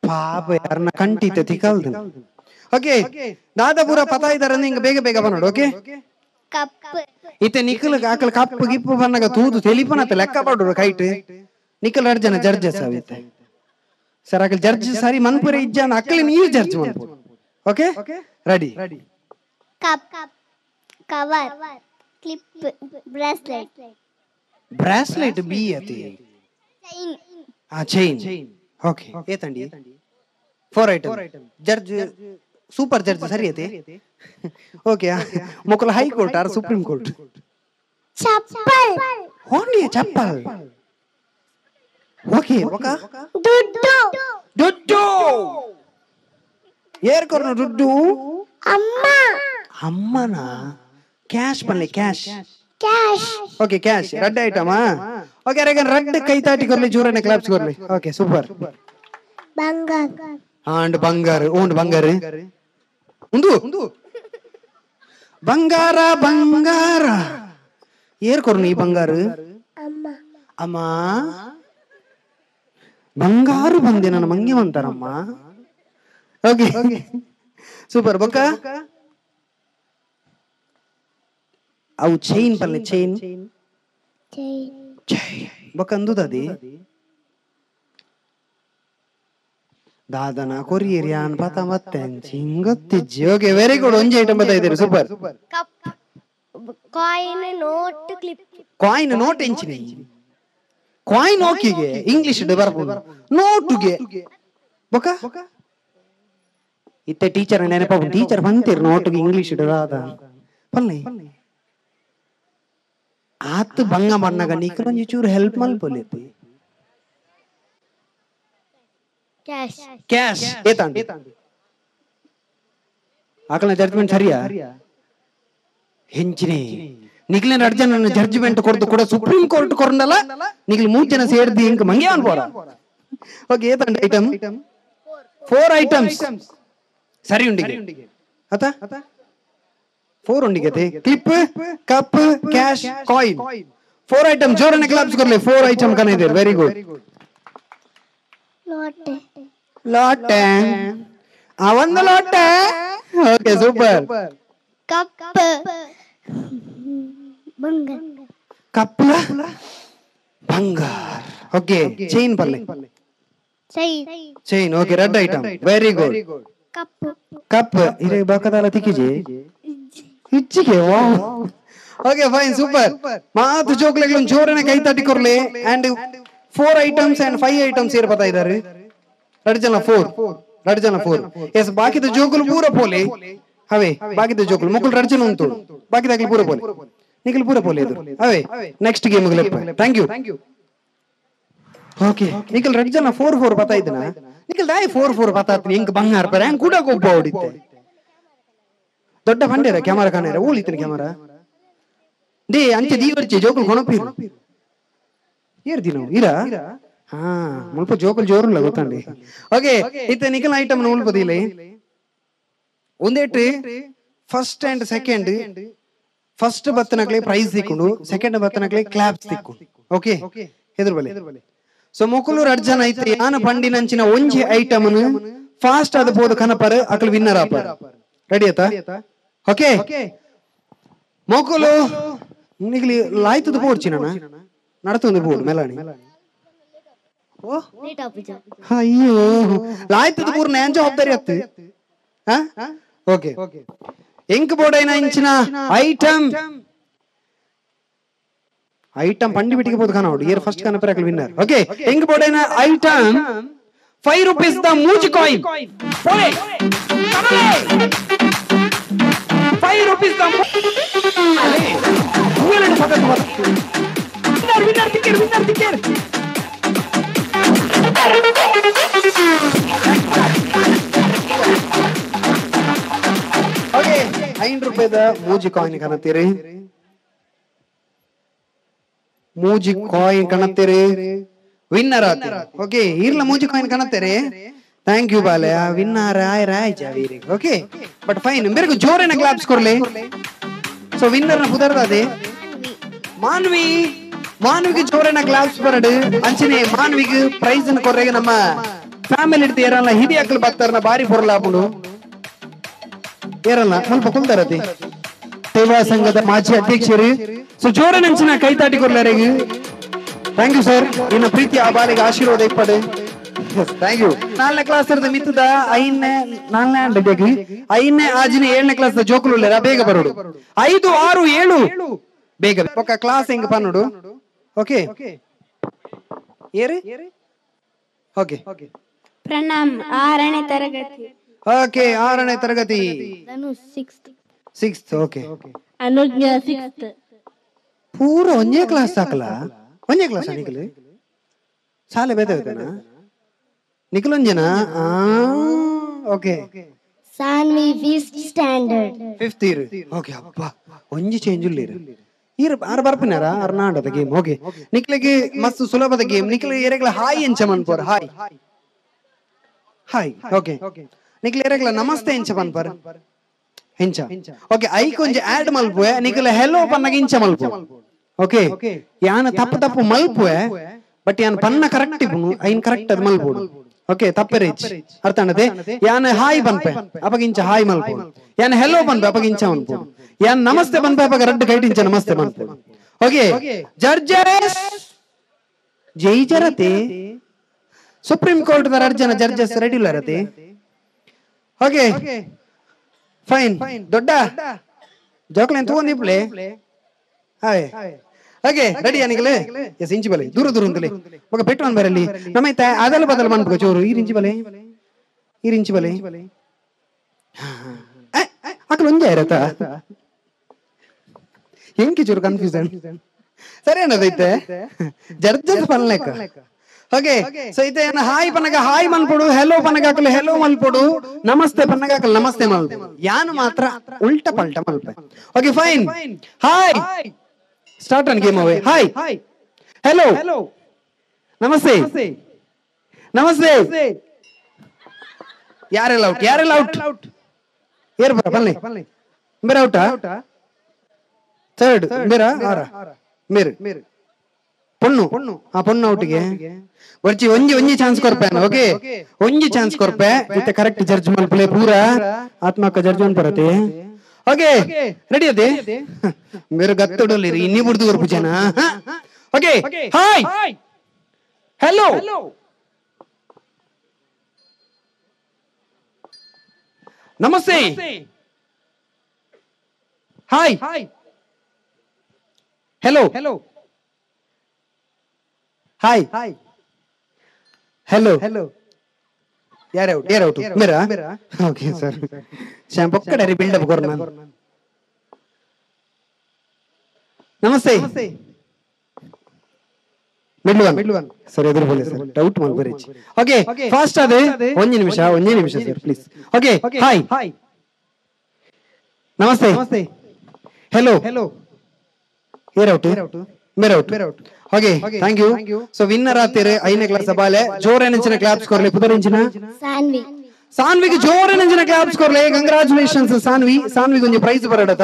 ಪಾಪ ಯಾರನ್ನ ಕಂಟಿತ ತಿಕಲ್ದು. ಓಕೆ ದಾದಾಪುರ ಪತ ಇದಾರೆ ಹಿಂಗ ಬೇಗ ಬೇಗ ಬನ್ನೋಡು ಓಕೆ ಕಪ್ ಇತ್ತೆ ನಿಖಲ್ ಆಕಲ್ ಕಪ್ಪು ಗಿಪ್ಪು ಬನ್ನಗ ತೂದು ತೆಲಿಪನತ್ತ ಲೆಕ್ಕ ಪಡ್ರು ಕೈಟ್. ನಿಖಲ್ ಅರ್ಜನ ಜರ್ಜಸ್ ಸಾವಿತ್ತೆ ಸರ್ ಅಕಲ್ ಜರ್ಜ್ ಸಾರಿ ಮನ್ಪುರ ಇಜ್ಜಾನ ಅಕ್ಕಲಿ ನೀರು judge ಮನ್ಪುರ. okay ready cup cover clip bracelet bracelet B ಅತಿ ಚೈನ್ ಆ chain okay ಏತಂಡಿ four item judge super judge ಸರಿ ಐತಿ okay ಮೊಕಲ high court R supreme court ಚಪ್ಪಲ್ ಓನ್ಲಿ ಚಪ್ಪಲ್ ಓಕೆ ಒಕ ದುಡ್ಡು ದುಡ್ಡು ಏರ್ ಕೊರ್ನು ದುಡ್ಡು ಅಮ್ಮ ಅಮ್ಮನ ಕ್ಯಾಶ್ ಬನ್ನಿ cash cash okay cash red item okay ರೇಗ red ಕೈ ತಾಟಿ ಕೊರ್ಲಿ ಜೋರನೆ ಕ್ಲಾಪ್ಸ್ ಕೊರ್ಲಿ ಓಕೆ ಸೂಪರ್ ಬಂಗಾರ ಆಂಡ್ ಬಂಗಾರ ಓಂಡ್ ಬಂಗಾರ ಉಂದು ಬಂಗಾರ ಬಂಗಾರ ಏರ್ ಕೊರ್ನು ಈ ಬಂಗಾರ ಅಮ್ಮ ಅಮ್ಮ ಬಂಗಾರು ಬಂದೆ ಓಕೆ ಸೂಪರ್ ಬೊಕ್ಕ ಅವು ಚೈನ್ ಪಲ್ಲೆ ಚೈನ್ ಚೈನ್ ಬೊಕ್ಕ ಅಂದುದದಿ ದಾದನ ಕೊರಿಯರ್ ಯಾನ್ ಪತ ಮತ್ತೆ ಹಿಂಗೊತ್ತಿಜ್ಜಿ ಓಕೆ ವೆರಿ ಗುಡ್ ಒಂಜಿ item ಬತ್ತಾಯಿದ್ದೀರಿ super cup coin note clip coin note ಎಂಚಿನಿ coin ಓಕಿಗೆ ಇಂಗ್ಲಿಷ್ ಬರ್ಬೋದು ನೋಟುಗೆ ಬೊಕ ಇತ್ತೆ ಟೀಚರ್ ನೆನಪ ಟೀಚರ್ ಬಂತೀರಿ ನೋಟುಗೆ ಇಂಗ್ಲಿಷ್ ಇಡದಾದ ಪಲ್ಲೆ ಆತ್ ಬಂಗ ಮಣ್ಣಗ ನೀಕ ಒಂಜಿ ಚೂರು ಹೆಲ್ಪ್ ಮಲ್ಪೊಲಿತಿ ಕ್ಯಾಶ್ ಕ್ಯಾಶ್ ಏತಾಂಡಿ ಆಕಲ್ನ ಜಡ್ಜ್ಮೆಂಟ್ ಸರಿಯಾ ಹೆಂಚಿನಿ ನಿಗ್ಲಿನ ಎರಡು ಜನ ಜಡ್ಜ್ಮೆಂಟ್ ಕೊಡ್ದು ಕೂಡ ಸುಪ್ರೀಂ ಕೋರ್ಟ್ ಕೊರಂಡಲ್ಲ ನಿಗ್ಲಿ ಮೂರ್ ಜನ ಸೇರ್ದಿ ಇಂಕ ಮಂಗೆ ಅನ್ಬೋರ ಓಕೆ ಏತಂಡ ಐಟಮ್ ಫೋರ್ ಐಟಮ್ಸ್ ಸರಿ ಉಂಡಿಗೆ ಅತ four ಉಂಡಿಗೆ clip cup cash coin four item ಜೋರನೆ claps ಕೊರ್ಲಿ four item ಕನ ಇದೆ ವೆರಿ ಗುಡ್ ನೋಟ್ ಲೋಟೆ ಆ ಒಂದು ಲೋಟೆ ಓಕೆ ಸೂಪರ್ ಕಪ್ ಬಂಗಾರ ಕಪ್ಪಲ ಬಂಗಾರ ಓಕೆ ಚೈನ್ ಪಲ್ಲೆ chain chain okay red item very good cup cup ಇರೇ ಬಕದಾಲ ತಿಕ್ಕಿಜಿ. ಇಚ್ಚಿಗೆ ಓಕೆ ಫೈನ್ ಸೂಪರ್ ಮಾತು ಜೋಕ್ಲೆಗಳು ಜೋರನೆ ಕೈ ತಟ್ಟಿ ಕೊರ್ಲಿ. And four items and five items air ಬರ್ತಾ ಇದ್ದಾರೆ. ಎರಡು ಜನ ಫೋರ್ ಎರಡು ಜನ ಫೋರ್ ಎಸ್ ಬಾಕಿದ ಜೋಕುಲು ಪೂರ ಪೋಲೆ. ಅವೇ ಬಾಕಿದ ಜೋಕುಲು. ಮುಕುಲ್ ಎರಡು ಜನ ಉಂಟು. ಬಾಕಿದಾಗಲಿ ಪೂರ ಪೋಲೆ. ನಿಖಿಲ್ ಪೂರ ಪೋಲೆ ಇದು ಅವೇ next game thank you okay Nikhil ಎರಡು ಜನ ಫೋರ್ ಫೋರ್ ಬತ್ತಾ ಇದ್ದನ? ನಿಖಿಲ್ ದಾಯಿ ಫೋರ್ ಫೋರ್ ಬತ್ತಾ ಇಂಕ್ ಬಂಗಾರ ಪರ ಹೆಂಗ್ ಕೂಡ ಗೊಬ್ಬ ಹೊಡಿತೆ. ದೊಡ್ಡ ಪಂಡೇರ ಕ್ಯಾಮರಾ ಕಾಣೇರ ಊಳಿತಿನ ಕ್ಯಾಮರಾ. ದೇ, ಅಂಚೆ ದೀವರ್ಚೆ ಜೋಕುಲ್ ಕೊಣಪಿರು ಏರ್ದಿ ನಾವು, ಇರಾ? ಹಾ, ಮುಲ್ಪ ಜೋಕುಲ್ ಜೋರುಲ್ಲ ಗೊತ್ತಂಡಿ. ಓಕೆ, ಇತ್ತ ನಿಖಿಲ್ ಐಟಮ್ ಮುಲ್ಪದಿಲ್ಲ ಒಂದೇಟ್ ಫಸ್ಟ್ ಅಂಡ್ ಸೆಕೆಂಡ್ ಫಸ್ಟ್ ಬತ್ತನಕ್ಲೆ ಪ್ರೈಸ್ ತಿಕ್ಕೊಂಡು ಸೆಕೆಂಡ್ ಬತ್ತನಕ್ಲೆ ಕ್ಲಾಪ್ಸ್ ತಿಕ್ಕೊಂಡು ಓಕೆ, ಎದುರು ಬಲೆ. ಸೊ ಮೊಕುಲೂರ್ ಅರ್ಜನ ಐತೆ ಯಾನ ಪಂಡಿನಂಚಿನ ಒಂಜಿ ಐಟಮ್ ಫಾಸ್ಟ್ ಆದ ಬೋದು ಕನಪರ್ ಅಕಲ್ ವಿನ್ನರ್ ಆಪರ್ ರೆಡಿ ಆತಾ ಓಕೆ ಮೊಕುಲು ನಿಗ್ಲಿ ಲಾಯ್ತದ ಬೋಡ್ಚಿ ನಾನು ನಡತೊಂದು ಬೋರ್ಡ್ ಮೆಲಾಣಿ ಓ ನೀಟ್ ಆಫೀಸ್ ಅಯ್ಯೋ ಲಾಯ್ತದ ಪೂರ್ಣ ಏನ್ ಜವಾಬ್ದಾರಿ ಅತ್ತು ಓಕೆ ಎಂಕ್ ಬೋಡೈನ ಇಂಚಿನ ಐಟಮ್ ಐಟಮ್ ಪಂಡಿ ಬಿಟ್ಟಿಗೆ ಬೋದು ಕಾಣೋಡು year first Kana ಪೆರಕಲ್ winner okay ಎಂಕ್ ಬೋಡೈನ ಐಟಮ್ ಫೈವ್ ರುಪೀಸ್ ದ ಮೂಜಿ coin five rupees the winner winner ticket winner ticket okay ಐದು ರೂಪಾಯಿದ ಮೂಜಿ ಕಾಯಿನ್ ಕಾಣತ್ತೀರಿ ಮೂಜಿ ಕಾಯಿನ್ ಕಾಣತ್ತೀರಿ? ವಿನ್ನರ್ ಆತಿ ಓಕೆ ಇರ್ಲ ಮೂಜಿ ಕಾಯಿನ್ ಕಾಣತ್ತೀರಿ? ಥ್ಯಾಂಕ್ ಯು ಬಾಲೆ ವಿನ್ನರ್ ಆಯ್ ರಾಯ್ ಜಾವೀರಿ ಓಕೆ ಬಟ್ ಫೈನ್ ಮೇರೆಗೂ ಜೋರೇನ ಕ್ಲಾಪ್ಸ್ ಕೊಡ್ಲಿ. ಸೊ ವಿನ್ನರ್ನ ಪುದರ್ದಾದೆ. ಮಾನ್ವಿ ಮಾನ್ವಿಗೆ ಜೋರೇನ ಕ್ಲಾಪ್ಸ್ ಬರಡು. ಅಂಚನೆ ಮಾನ್ವಿಗೆ ಪ್ರೈಸ್ ಕೊರ್ರೆಗೆ ನಮ್ಮ ಫ್ಯಾಮಿಲಿ ಇಡ್ತಿ ಏರಲ್ಲ. ಹಿಡಿ ಅಕ್ಕಲ್ ಬರ್ತಾರನ ಬಾರಿ ಪೊರ್ಲಾಪುಡು ಏರಲ್ಲ ಸ್ವಲ್ಪ ಕುಲ್ತಾರತಿ ಸೇವಾ ಸಂಘದ ಮಾಜಿ ಅಧ್ಯಕ್ಷರು ಸೊ ಜೋರ ನೆಂಚಿನ ಕೈತಾಟಿ ಕೊರ್ಲಾರಿಗೆ ಥ್ಯಾಂಕ್ ಯು ಸರ್ ಇನ್ನು ಪ್ರೀತಿ ಆ ಬಾಲಿಗೆ ಆಶೀರ್ವಾದ ಇಪ್ಪಡೆ ಥ್ಯಾಂಕ್ ಯು ನಾಲ್ನೇ ಕ್ಲಾಸ್ ಇರೋದು ಮಿತ್ತದ ಐನೇ ನಾಲ್ನೇ ಅಂಡಕ್ಕೆ ಐನೇ ಆಜಿನ ಏಳನೇ ಕ್ಲಾಸ್ ಜೋಕುಲು ಬೇಗ ಬರೋಡು. ಐದು ಆರು ಏಳು. ಬೇಗ ಪಕ್ಕ ಕ್ಲಾಸ್ ಹೆಂಗ್ ನೋಡು. ಓಕೆ ಏರಿ? ಓಕೆ ಪ್ರಣಾಮ್ ಆರನೇ ತರಗತಿ. ಓಕೆ ಆರನೇ ತರಗತಿ. ನಾನು sixth sixth okay Anujna sixth ಪೂರ ಒಂದೇ ಕ್ಲಾಸ್ ಹಾಕಲ? ಒಂದೇ ಕ್ಲಾಸ್ ನಿಖಿಲ್? ಶಾಲೆ ಬೇದ Nikhil ಒಂಜನ okay. Sanvi fifth standard fifth year okay ಅಪ್ಪ ಒಂಜಿ ಚೇಂಜ್ ಇಲ್ಲ ಇರ. ಇರ ಆರ್ ಬರ್ಪಿನಾರ ಅರ್ನಾಟದ ಗೇಮ್ ಓಕೆ. ನಿಕ್ಲಿಗೆ ಮಸ್ತ್ ಸುಲಭದ ಗೇಮ್ ನಿಕ್ಲ ಏರೆಗಳ ಹಾಯ್ ಎಂಚ ಮನ್ಪೋರ್. ಹಾಯ್ ಹಾಯ್ ಓಕೆ ನಿಕ್ಲ ಏರೆಗಳ ನಮಸ್ತೆ ಎಂಚ ಮನ್ಪರ್. ಹೆಂಚ ಓಕೆ ಐ ಕೊಂಚ ಆಡ್ ಮಲ್ಪುವೆ. ನಿಕ್ಲ ಹೆಲೋ ಪನ್ನಗ ಇಂಚ ಮಲ್ಪು ಓಕೆ ಯಾನ ತಪ್ಪು ತಪ್ಪು ಮಲ್ಪುವೆ ಬಟ್ ಯಾನ್ ಪನ್ನ ಕರೆಕ್ಟ್ ಇಬ್ಬನು ಐನ್ ಕರೆಕ್ಟ್ ಅದ್ ಮಲ್ಬೋದು ಓಕೆ ತಪ್ಪೆ ರೀಚ್. ಅರ್ಥ ಅನ್ನದೆ ಯಾನ್ ಹಾಯ್ ಬನ್ಪೆ ಅಪಗಿಂಚ ಹಾಯ್ ಮಲ್ಬೋದು ಯಾನ್ ಹೆಲೋ ಬನ್ಪೆ ಅಪಗಿಂಚ ಮಲ್ಬೋದು ಯಾನ್ ನಮಸ್ತೆ ಬನ್ಪೆ ಅಪಗ ರಡ್ಡು ಇಂಚ ನಮಸ್ತೆ ಮಲ್ಬೋದು ಓಕೆ ಜರ್ಜಸ್ ಜೈ ಜರತೆ. ಸುಪ್ರೀಂ ಕೋರ್ಟ್ ದ ಅರ್ಜನ ಜರ್ಜಸ್ ರೆಡಿ ಇಲ್ಲರತೆ ಓಕೆ ಫೈನ್ ದೊಡ್ಡ. ಜೋಕ್ಲೇನ್ ತಗೊಂಡಿಪ್ಲೆ. ಹಾಯ್. ಹಾಗೆ ರೆಡಿ ಅನಿಗಲೆ ಎಸ್, ಇಂಚಿ ಬಲೆ. ದೂರ ದೂರ ಅಂತಲೇ. ಮಗ ಪೆಟ್ಟು ಬರಲಿ. ನಮ್ಮೈತ ಅದಲ್ಲ ಬದಲ ಮನ್ಪುಗ ಚೋರು ಈ ಬಲೆ. ಈ ರಿಂಚಿ ಬಲೆ. ಅಕ್ಕಲು ಒಂದೇ ಇರತ್ತ? ಹೆಂಗೆ ಚೂರು ಕನ್ಫ್ಯೂಸನ್ ಸರಿ ಅನ್ನೋದೈತೆ. ಫನ್ ಪನ್ಲೆಕ್ಕ ಓಕೆ ಸೊ ಐತೆ ಏನ ಹಾಯ್ ಪನಗ ಹಾಯ್ ಮನ್ಪಡು ಹೆಲೋ ಪನಗ ಹಾಕಲು ಹೆಲೋ ಮಲ್ಪೊಡು. ನಮಸ್ತೆ ಪನಗ ಹಾಕಲು ನಮಸ್ತೆ ಮಲ್ಪ. ಯಾನು ಮಾತ್ರ ಉಲ್ಟ ಪಲ್ಟ Malpe. Okay fine hi start ಅನ್ ಗೇಮ್ ಅವೇ ಹಾಯ್ ಹೆಲೋ ನಮಸ್ತೆ ನಮಸ್ತೆ ಯಾರೆಲ್ಲ ಔಟ್ ಯಾರೆಲ್ಲ ಔಟ್ ಏರ್ ಬರ ಬನ್ನಿ ಬೇರೆ ಔಟಾ ಥರ್ಡ್ ಬೇರ ಆರ ಮೇರು ಪೊಣ್ಣು ಆ ಪೊಣ್ಣು ಔಟ್ಗೆ ಬರ್ಚಿ ಒಂಜಿ ಒಂಜಿ ಚಾನ್ಸ್ ಕೊರ್ಪೆ ಓಕೆ ಒಂಜಿ ಚಾನ್ಸ್ ಕೊರ್ಪೆ ಇತ್ತೆ ಕರೆಕ್ಟ್ ಜಡ್ಜ್ ಮಲ್ಪಲೆ ಪೂರ ಆತ್ಮಕ ಜಡ್ಜ್ ಬರತ್ತೆ ಓಕೆ ರೆಡಿ ಅದೇ ಮೇರೆ ಗತ್ತೊಡಲಿರಿ ಇನ್ನಿ ಬುಡ್ದು ಕೊರ್ಪು ಜನ ಓಕೆ ಹಾಯ್ ಹೆಲೋ ನಮಸ್ತೆ hi hello hello hi hello hello ಯಾರ ಔಟ್ ಯಾರ ಔಟ್ ಮೇರಾ ಓಕೆ ಸರ್ ಶ್ಯಾಮ್ ಪಕ್ಕಡೆ ಬಿಲ್ಡಪ್ ಕೊರ್ ನಾನು ನಮಸ್ತೆ middle one middle one sir ಎದುರು ಬೋಲೆ ಸರ್ ಡೌಟ್ ಮಾಡ್ಬೇರಿ ಓಕೆ ಫಾಸ್ಟ್ ಅದೇ ಒಂಜಿ ನಿಮಿಷ ಒಂಜಿ ನಿಮಿಷ ಸರ್ ಪ್ಲೀಸ್ ಓಕೆ ಹಾಯ್ ನಮಸ್ತೆ ನಮಸ್ತೆ ಹೆಲೋ ಹೆಲೋ ಏರ್ ಔಟ್ ಮೇರ್ out okay thank you so winner ಆಗ್ತೀರಿ ಐದನೇ ಕ್ಲಾಸ್ ಬಾಲೆ ಜೋರೇನಿಂಚಿನ ಕ್ಲಾಪ್ಸ್ ಕೊರ್ಲಿ ಪುದರಿಂಚಿನ ಸಾನ್ವಿ. ಸಾನ್ವಿಗೆ ಜೋರ ನೆಂಚಿನ ಕ್ಲಾಪ್ಸ್ ಕೊರ್ಲಿ ಕಂಗ್ರಾಚುಲೇಷನ್ಸ್ ಸಾನ್ವಿ. ಸಾನ್ವಿಗೆ ಒಂದು ಪ್ರೈಸ್ ಬರಡತ.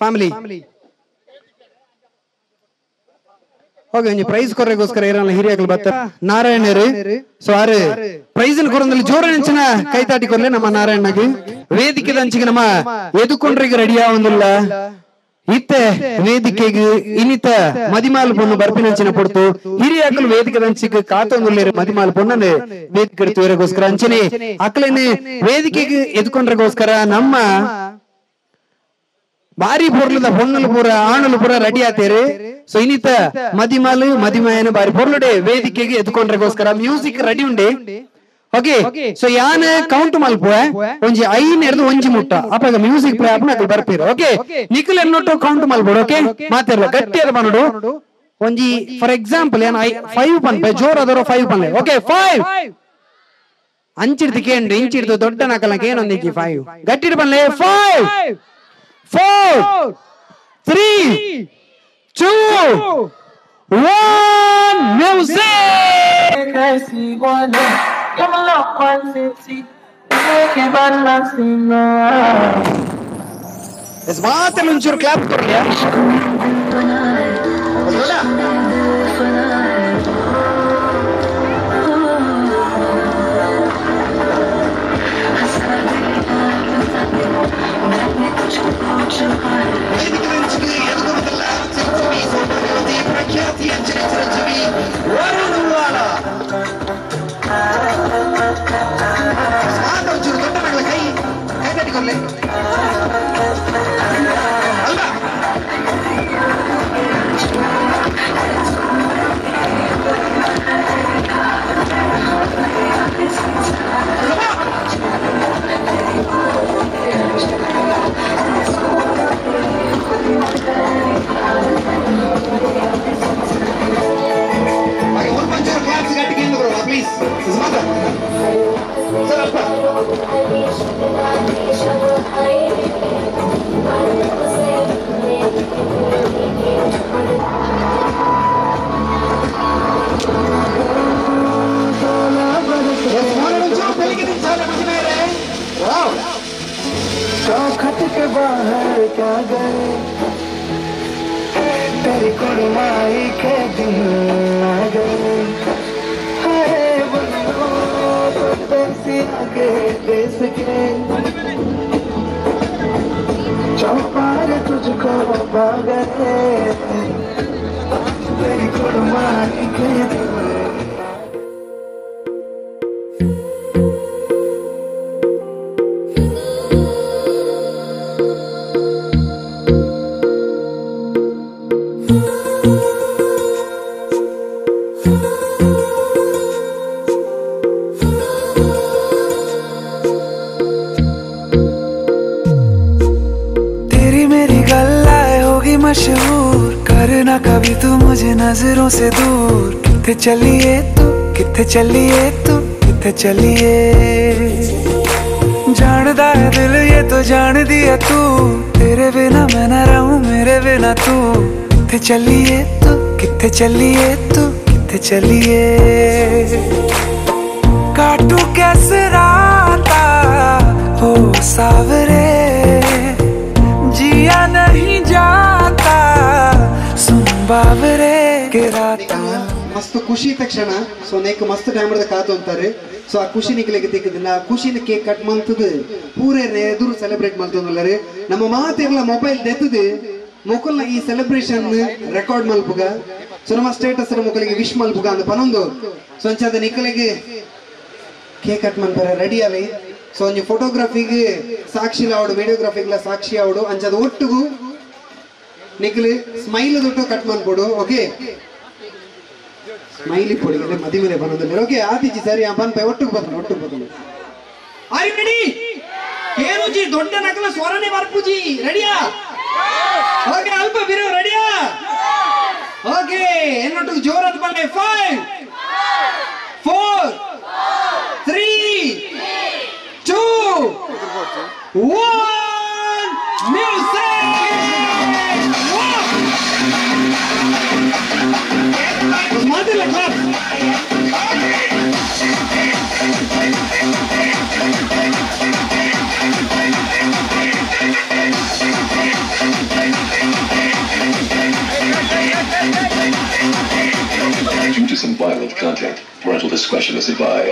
ಫ್ಯಾಮಿಲಿ ಹೋಗಿ ಒಂಜಿ ಪ್ರೈಸ್ ಕೊರ್ರೆಗೋಸ್ಕರ ಇರಲ್ಲ ಹಿರಿಯಗಳು ಬತ್ತ ನಾರಾಯಣರು. ಸೊ ಆರು. ಪ್ರೈಸ್ ಕೊರಂದಲ್ಲಿ ಜೋರ ನೆಂಚಿನ ಕೈತಾಟಿ ಕೊರ್ಲೆ ನಮ್ಮ ನಾರಾಯಣಗೆ. ವೇದಿಕೆ ದಂಚಿಗೆ ನಮ್ಮ ಎದುಕೊಂಡ್ರಿಗೆ ರೆಡಿಯಾ ಆವಂದಿಲ್ಲ ಇತ್ತೆ ವೇದಿಕೆಗೆ ಇನ್ನಿತ ಮದಿಮಾಲ್ ಪೊಣ್ಣು ಬರ್ಪಿನಂಚಿನ ಪೊಡ್ತು. ಹಿರಿಯ ಅಕ್ಕಲು ವೇದಿಕೆ ದಂಚಿಗೆ ಕಾತೊಂದುಲ್ಲೇರು ಮದಿಮಾಲು ಪೊಣ್ಣನೆ ವೇದಿಕೆ ಇಡ್ತೀವರೆಗೋಸ್ಕರ ಅಂಚನೆ. ಅಕ್ಕಲೇನೆ ವೇದಿಕೆಗೆ ಎದ್ಕೊಂಡ್ರೆಗೋಸ್ಕರ ನಮ್ಮ ಬಾರಿ ಪೊರ್ಲದ ಹೊಣ್ಣಲು ಪೂರ, ಆಣಲು ಪೂರ ರೆಡಿ ಆತೇರಿ. ಸೊ ಇನ್ನಿತ ಮದಿಮಾಲು, ಮದಿಮಾಯನ ಬಾರಿ ಪೊರ್ಲುಡೆ ವೇದಿಕೆಗೆ ಎದ್ಕೊಂಡ್ರೆಗೋಸ್ಕರ ಮ್ಯೂಸಿಕ್ ರೆಡಿ ಉಂಡೆ. ಓಕೆ ಸೊ ಯಾನ ಕೌಂಟ್ ಮಲ್ಪುವೆ ಒಂಜಿ ಐನ್ ಎರ್ದು ಒಂಜಿ ಮುಟ್ಟ. ಅಪ್ಪ ಮ್ಯೂಸಿಕ್ ಪ್ಲೇ ಆಪನ ಬರ್ಪೀರು ಓಕೆ ನಿಖಿಲ್ ಎನ್ನೊಟ್ಟು ಕೌಂಟ್ ಮಲ್ಬೋಡು ಓಕೆ ಮಾತಿರ್ಲ ಗಟ್ಟಿ ಅದ ಬನ್ನೋಡು ಒಂಜಿ ಫಾರ್ ಎಕ್ಸಾಂಪಲ್ ಏನ್ ಐ ಫೈವ್ ಪನ್ಪೆ ಜೋರ್ ಅದರ ಫೈವ್ ಪನ್ಲೆ ಓಕೆ ಫೈವ್ ಅಂಚಿಡ್ದು ಕೇಂದ್ರ ಇಂಚಿಡ್ದು ದೊಡ್ಡ ನಕಲಕ್ಕೆ ಏನೊಂದಿಕ್ಕಿ ಫೈವ್ ಗಟ್ಟಿಡ್ ಬನ್ಲೆ five four three two one music Come look and make it bad nothing اصبعات منشور كلابتر يا What in? Ah, non giuro, non me lo sai. Hai vedi con lei. चलिए तू कितने चलिए तू कितने चलिए? जानदा है दिल, ये तो जान दिया तू। तेरे बिना मैं न रहूँ, मेरे बिना तू। कितने चलिए तू कितने चलिए तू कितने चलिए? काटू कैसे राता? हो सावरे, जिया नहीं जाता। सुन बाबरे के राता ಮಸ್ತ್ ಖುಷಿ ತಕ್ಷಣ. ಸೊ ನೆಕ್ ಮಸ್ತ್ ಡ್ಯಾಮರ್ದ ಕಾತು ಅಂತಾರೆ. ಸೊ ಆ ಖುಷಿ ನಿಕ್ಲಿಕ್ಕೆ ತಿಕ್ಕದಿಲ್ಲ ಆ ಖುಷಿನ ಕೇಕ್ ಕಟ್ ಮಾಡ್ತದ. ಪೂರೇ ಎದುರು ಸೆಲೆಬ್ರೇಟ್ ಮಾಡ್ತದಲ್ಲರಿ ನಮ್ಮ ಮಾತಿರ್ಲ ಮೊಬೈಲ್ ದೆತ್ತದು. ಮೊಕಲ್ನ ಈ ಸೆಲೆಬ್ರೇಷನ್ ರೆಕಾರ್ಡ್ ಮಲ್ಪುಗ. ಸೊ ನಮ್ಮ ಸ್ಟೇಟಸ್ ಮೊಕಲಿಗೆ ವಿಶ್ ಮಲ್ಪುಗ ಅಂತ ಪನೊಂದು. ಸೊ ಅಂಚಾದ ಕೇಕ್ ಕಟ್ ಮಾಡ್ತಾರೆ. ರೆಡಿ ಅಲ್ಲಿ. ಸೊ ಒಂಜಿ ಫೋಟೋಗ್ರಫಿಗೆ ಸಾಕ್ಷಿ ಅವಡು ವಿಡಿಯೋಗ್ರಫಿಗೆಲ್ಲ ಸಾಕ್ಷಿ ಆವಡು ಅಂಚದ ಒಟ್ಟಿಗೂ ನಿಕ್ಲಿ ಸ್ಮೈಲ್ ದೊಟ್ಟು ಕಟ್ ಮಾಡ್ಕೊಡು ಓಕೆ ಸ್ಮೈಲಿ ಪೊಡಿ ಮದಿ ಮದಿಮನೆ ಬರೋದಿಲ್ಲ ಓಕೆ ಆತಿಜಿ ಸರಿ, ಆ ಪೈ ಒಟ್ಟಿಗೆ ಬರ್ತಾನೆ ಒಟ್ಟಿಗೆ ಬರ್ತಾನೆ ಆರ್ ರೆಡಿ ಕೇರುಜಿ ದೊಡ್ಡ ನಕಲ ಸ್ವರನೆ ಬರ್ಪುಜಿ ರೆಡಿಯಾ? ಓಕೆ ಅಲ್ಪ ಬಿರು, ರೆಡಿಯಾ? ಓಕೆ ಎನ್ನೊಟ್ಟಿಗೆ ಜೋರಾದ ಬನ್ನಿ five four three two one music Due to some violent content, parental discretion is advised.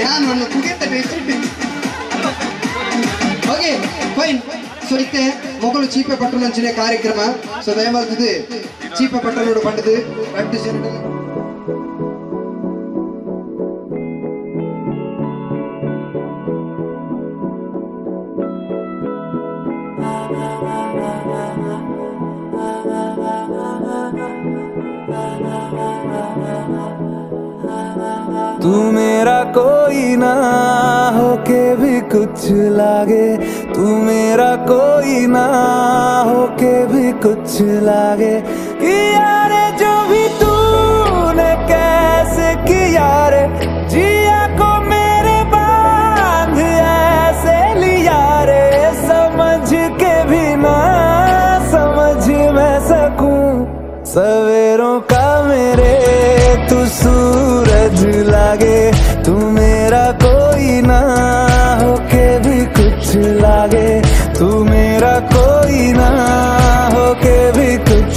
ಯಾನ್ ಒಂದು ಪುಗೆತ್ತ ಓಕೆ ಫೈನ್ ಸೊ ಇತ್ತೆ ಮೊಗಲು ಚೀಪೆ ಪಟ್ಟಣಂಚಿನ ಕಾರ್ಯಕ್ರಮ ಸೊ ದಯಮಾಡ್ತದೆ ಚೀಪೆ ಪಟ್ಟಣೋಡು ಪಂಡದು ರಡ್ಡು ಜನ कोई ना होके भी कुछ लागे। तू मेरा कोई ना होके भी कुछ लागे। कि यारे, जो भी तूने कैसे किया रे, जिया को मेरे बाँध ऐसे लिया रे। समझ के भी ना समझ मैं सकूँ सवेरों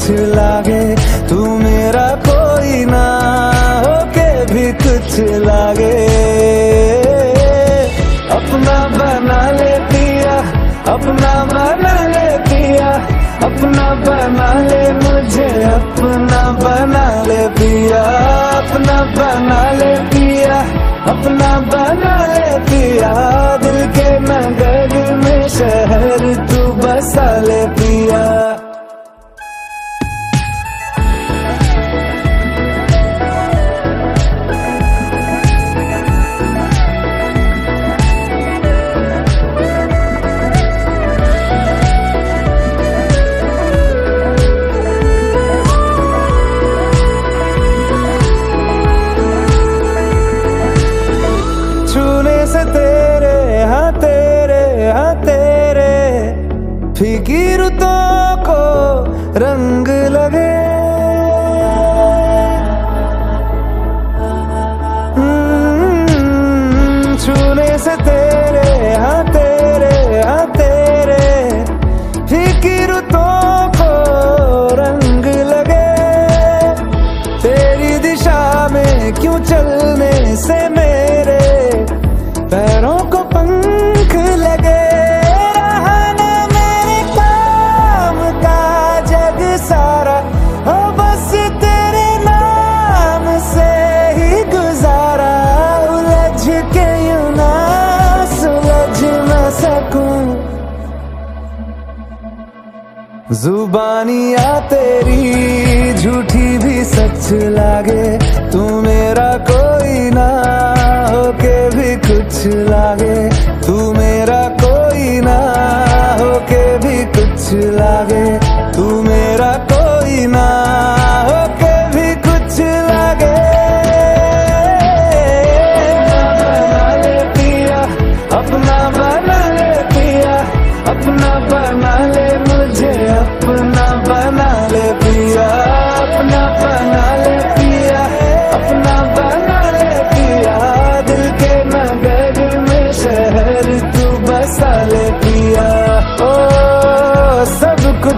कुछ लागे, तू मेरा कोई ना होके भी कुछ लागे। अपना बना ले पिया, अपना बना ले पिया, अपना बना ले मुझे, अपना बना ले पिया, अपना बना ले पिया, अपना बना ले पिया। दिल के नगर में शहर तू बसा ले पिया। pick it जुबानिया तेरी झूठी भी सच लागे। तू मेरा कोई ना होके भी कुछ लागे।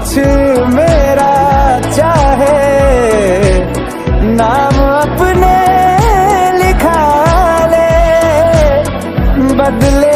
कुछ मेरा चाहे नाम अपने लिखा ले बदले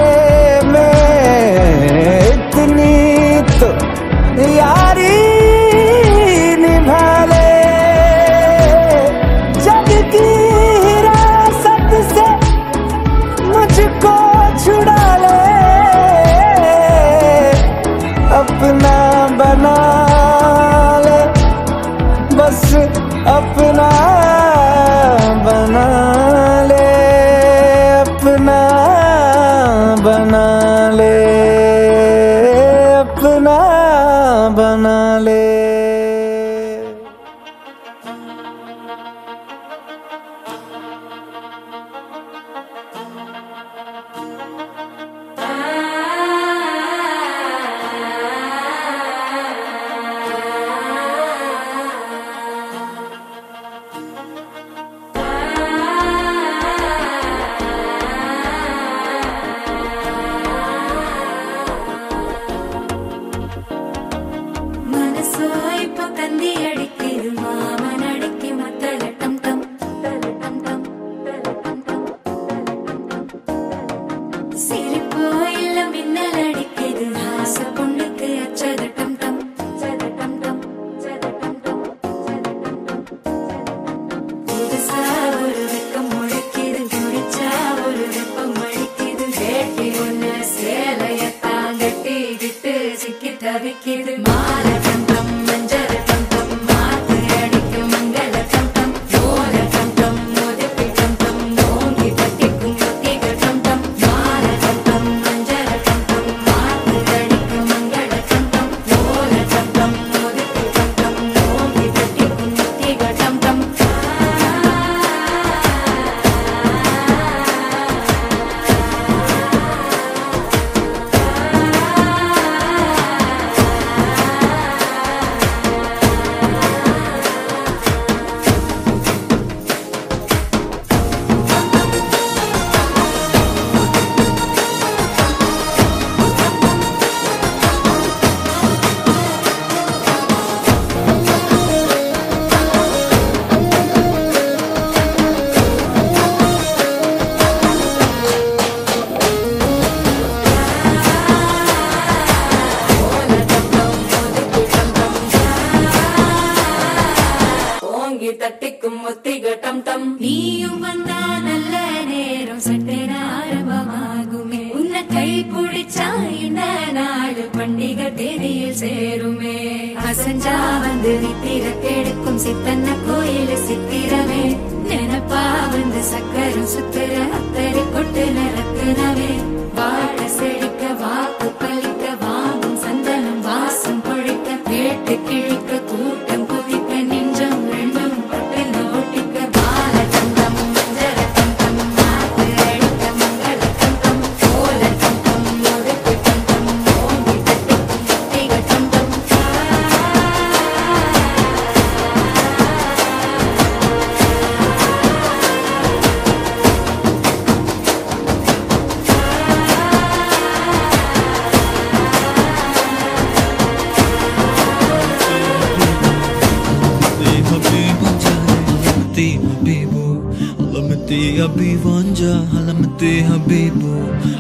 Habibi Vanja Alamate Habibu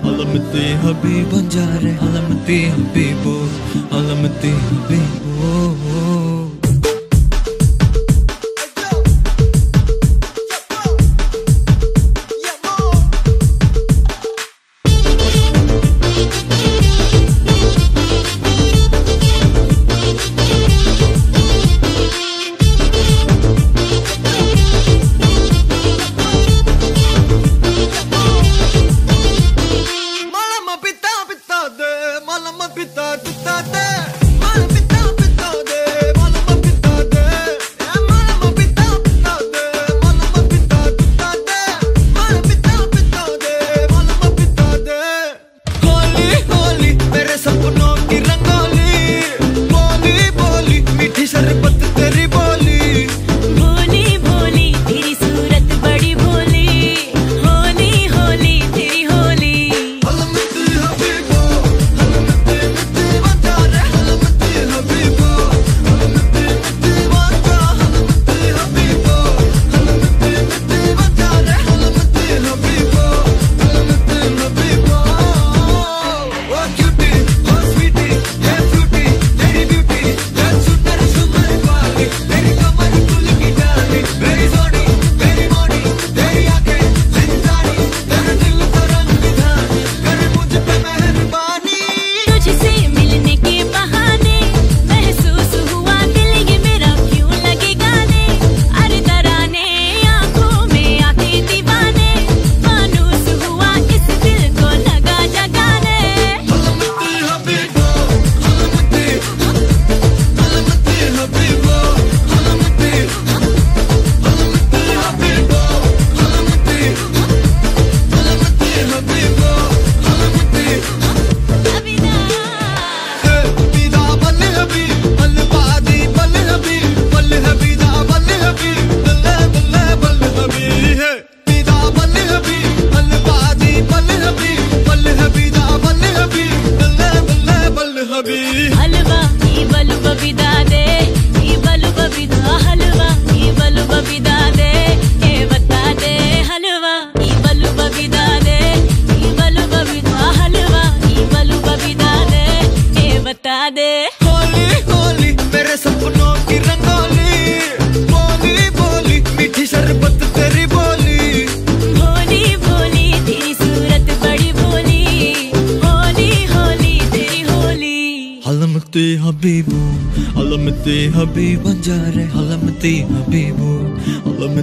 Alamate Habib Banjare Alamate Habibu Alamate Habibu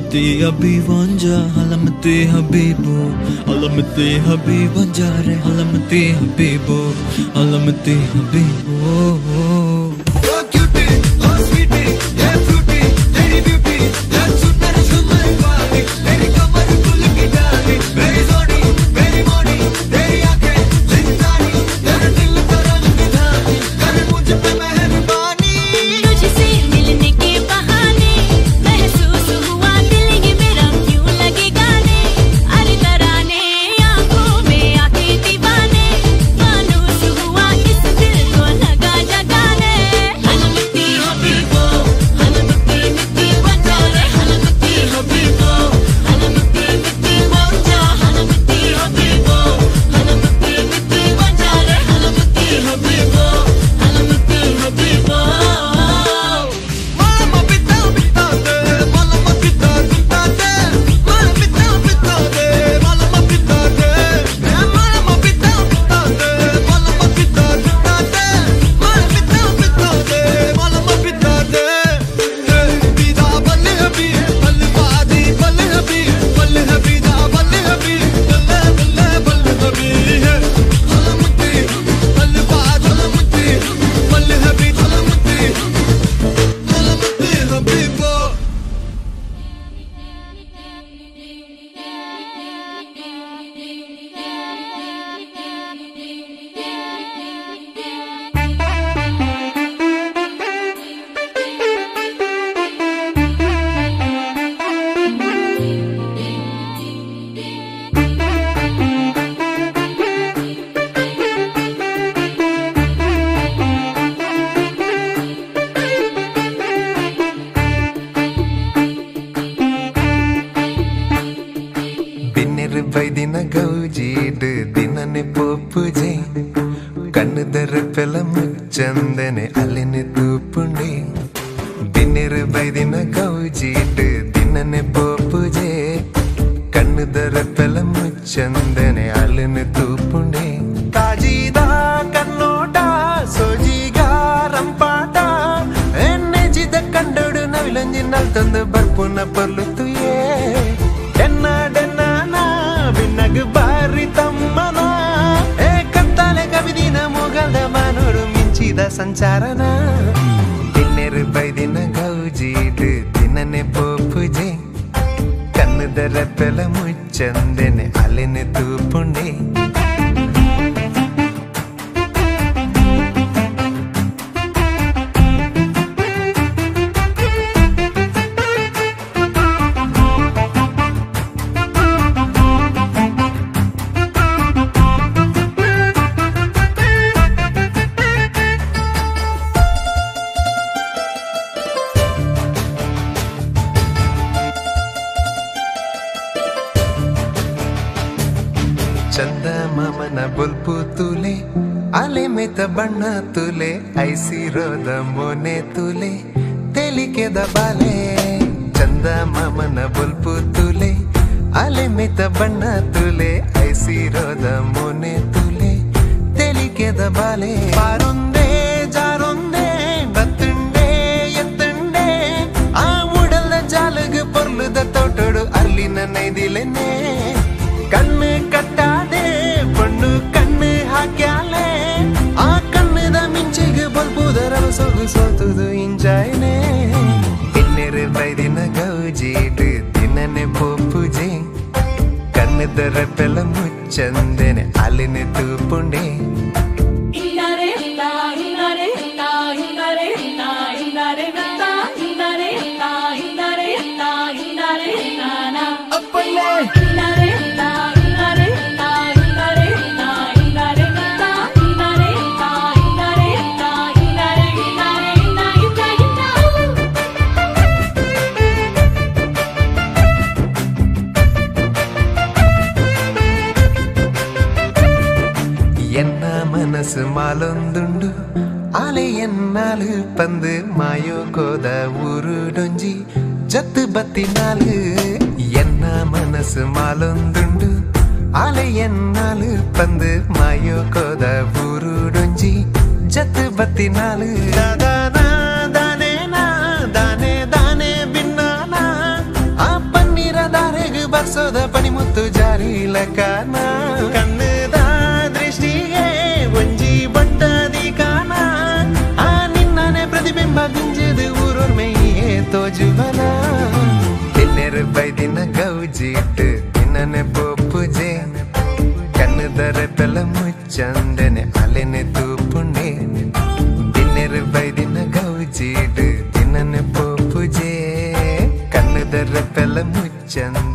علمتي أبي وانجا علمتي حبيبو علمتي حبيب وانجا علمتي حبيبو علمتي حبيبو అల్లిని అల్లిని తూపుని కాజీదా కన్నోట సోజీగా రంపాట ఎన్నెజిద కండడు నవిలంజి నల్తందు బర్పున పొల్లుతుయే డెన్న డెన్నాన బిన్నగు బారి తమ్మన ఏ కత్తలె కవిదిన మొగల మనోడు మించిద సంచారన తిన్నెరు బైదిన గౌజీడు తిననే పోపుజే కన్నుదర పెల ముచ్చి చెందిని అలిని తూపుని ಬಣ್ಣ ತುಲೆ ಐಸಿರೋದ ಮೊನೆ ತುಲೆ. ಡ್ರೆಸ್ ಮಾಲೊಂದುಂಡು ಆಲೆಯನ್ನಾಲು ಪಂದು ಮಾಯೋಕೋದ ಊರು ಡೊಂಜಿ ಜತ್ತು ಬತ್ತಿನಾಲು ಎನ್ನ ಮನಸ್ಸು ಮಾಲೊಂದುಂಡು ಆಲೆಯನ್ನಾಲು ಪಂದು ಮಾಯೋಕೋದ ಊರು ಡೊಂಜಿ ಜತ್ತು ಬತ್ತಿನಾಲು ದಾದಾ ಬರ್ಸೋದ ಪಣಿಮುತ್ತು ಜಾರಿ ಲಕ್ಕ ಜೀವನ ಹಿನ್ನೆರೆ ಬೈದಿನ ಗೌಜಿಟ್ಟು ನಿನ್ನೆ ಪೂಜೆ ಕಣ್ಣದರ ತಲ ಮುಚ್ಚಂದನೆ ಅಲೆನೆ ತೂಪುಂಡೆ ಹಿನ್ನೆರೆ ಬೈದಿನ ಗೌಜಿಡು ನಿನ್ನೆ ಪೂಜೆ ಕಣ್ಣದರ ತಲ ಮುಚ್ಚಂದ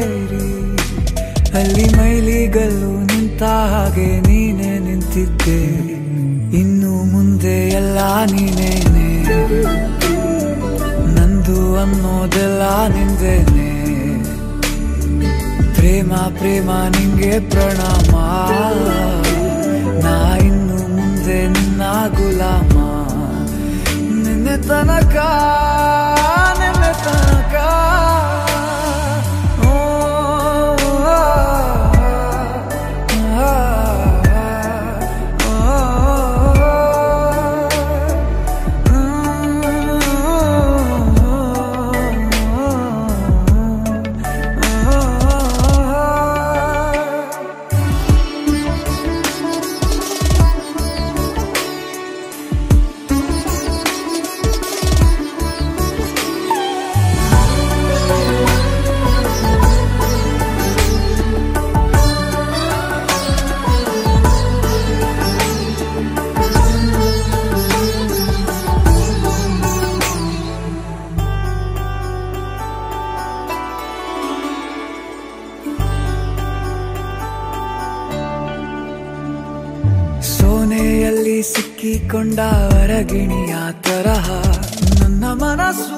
ಸೇರಿ ಅಲ್ಲಿ ಮೈಲಿಗಲ್ಲು ನಿಂತ ಹಾಗೆ ನೀನೆ ನಿಂತಿದ್ದೆ. ಇನ್ನು ಮುಂದೆ ಎಲ್ಲ ನೀನೇನೆ. ನಂದು ಅನ್ನೋದೆಲ್ಲ ನಿಂದೇನೆ. ಪ್ರೇಮ ಪ್ರೇಮ, ನಿಂಗೆ ಪ್ರಣಾಮ. ನಾ ಇನ್ನು ಮುಂದೆ ನಿನ್ನ ಗುಲಾಮ. ನಿನ್ನೆ ತನಕ ನಿನ್ನೆ ತನಕ. ಸೋನೆಯಲ್ಲಿ ಸಿಕ್ಕಿಕೊಂಡ ಹೊರಗಿಣಿಯ ತರಹ ನನ್ನ ಮನಸ್ಸು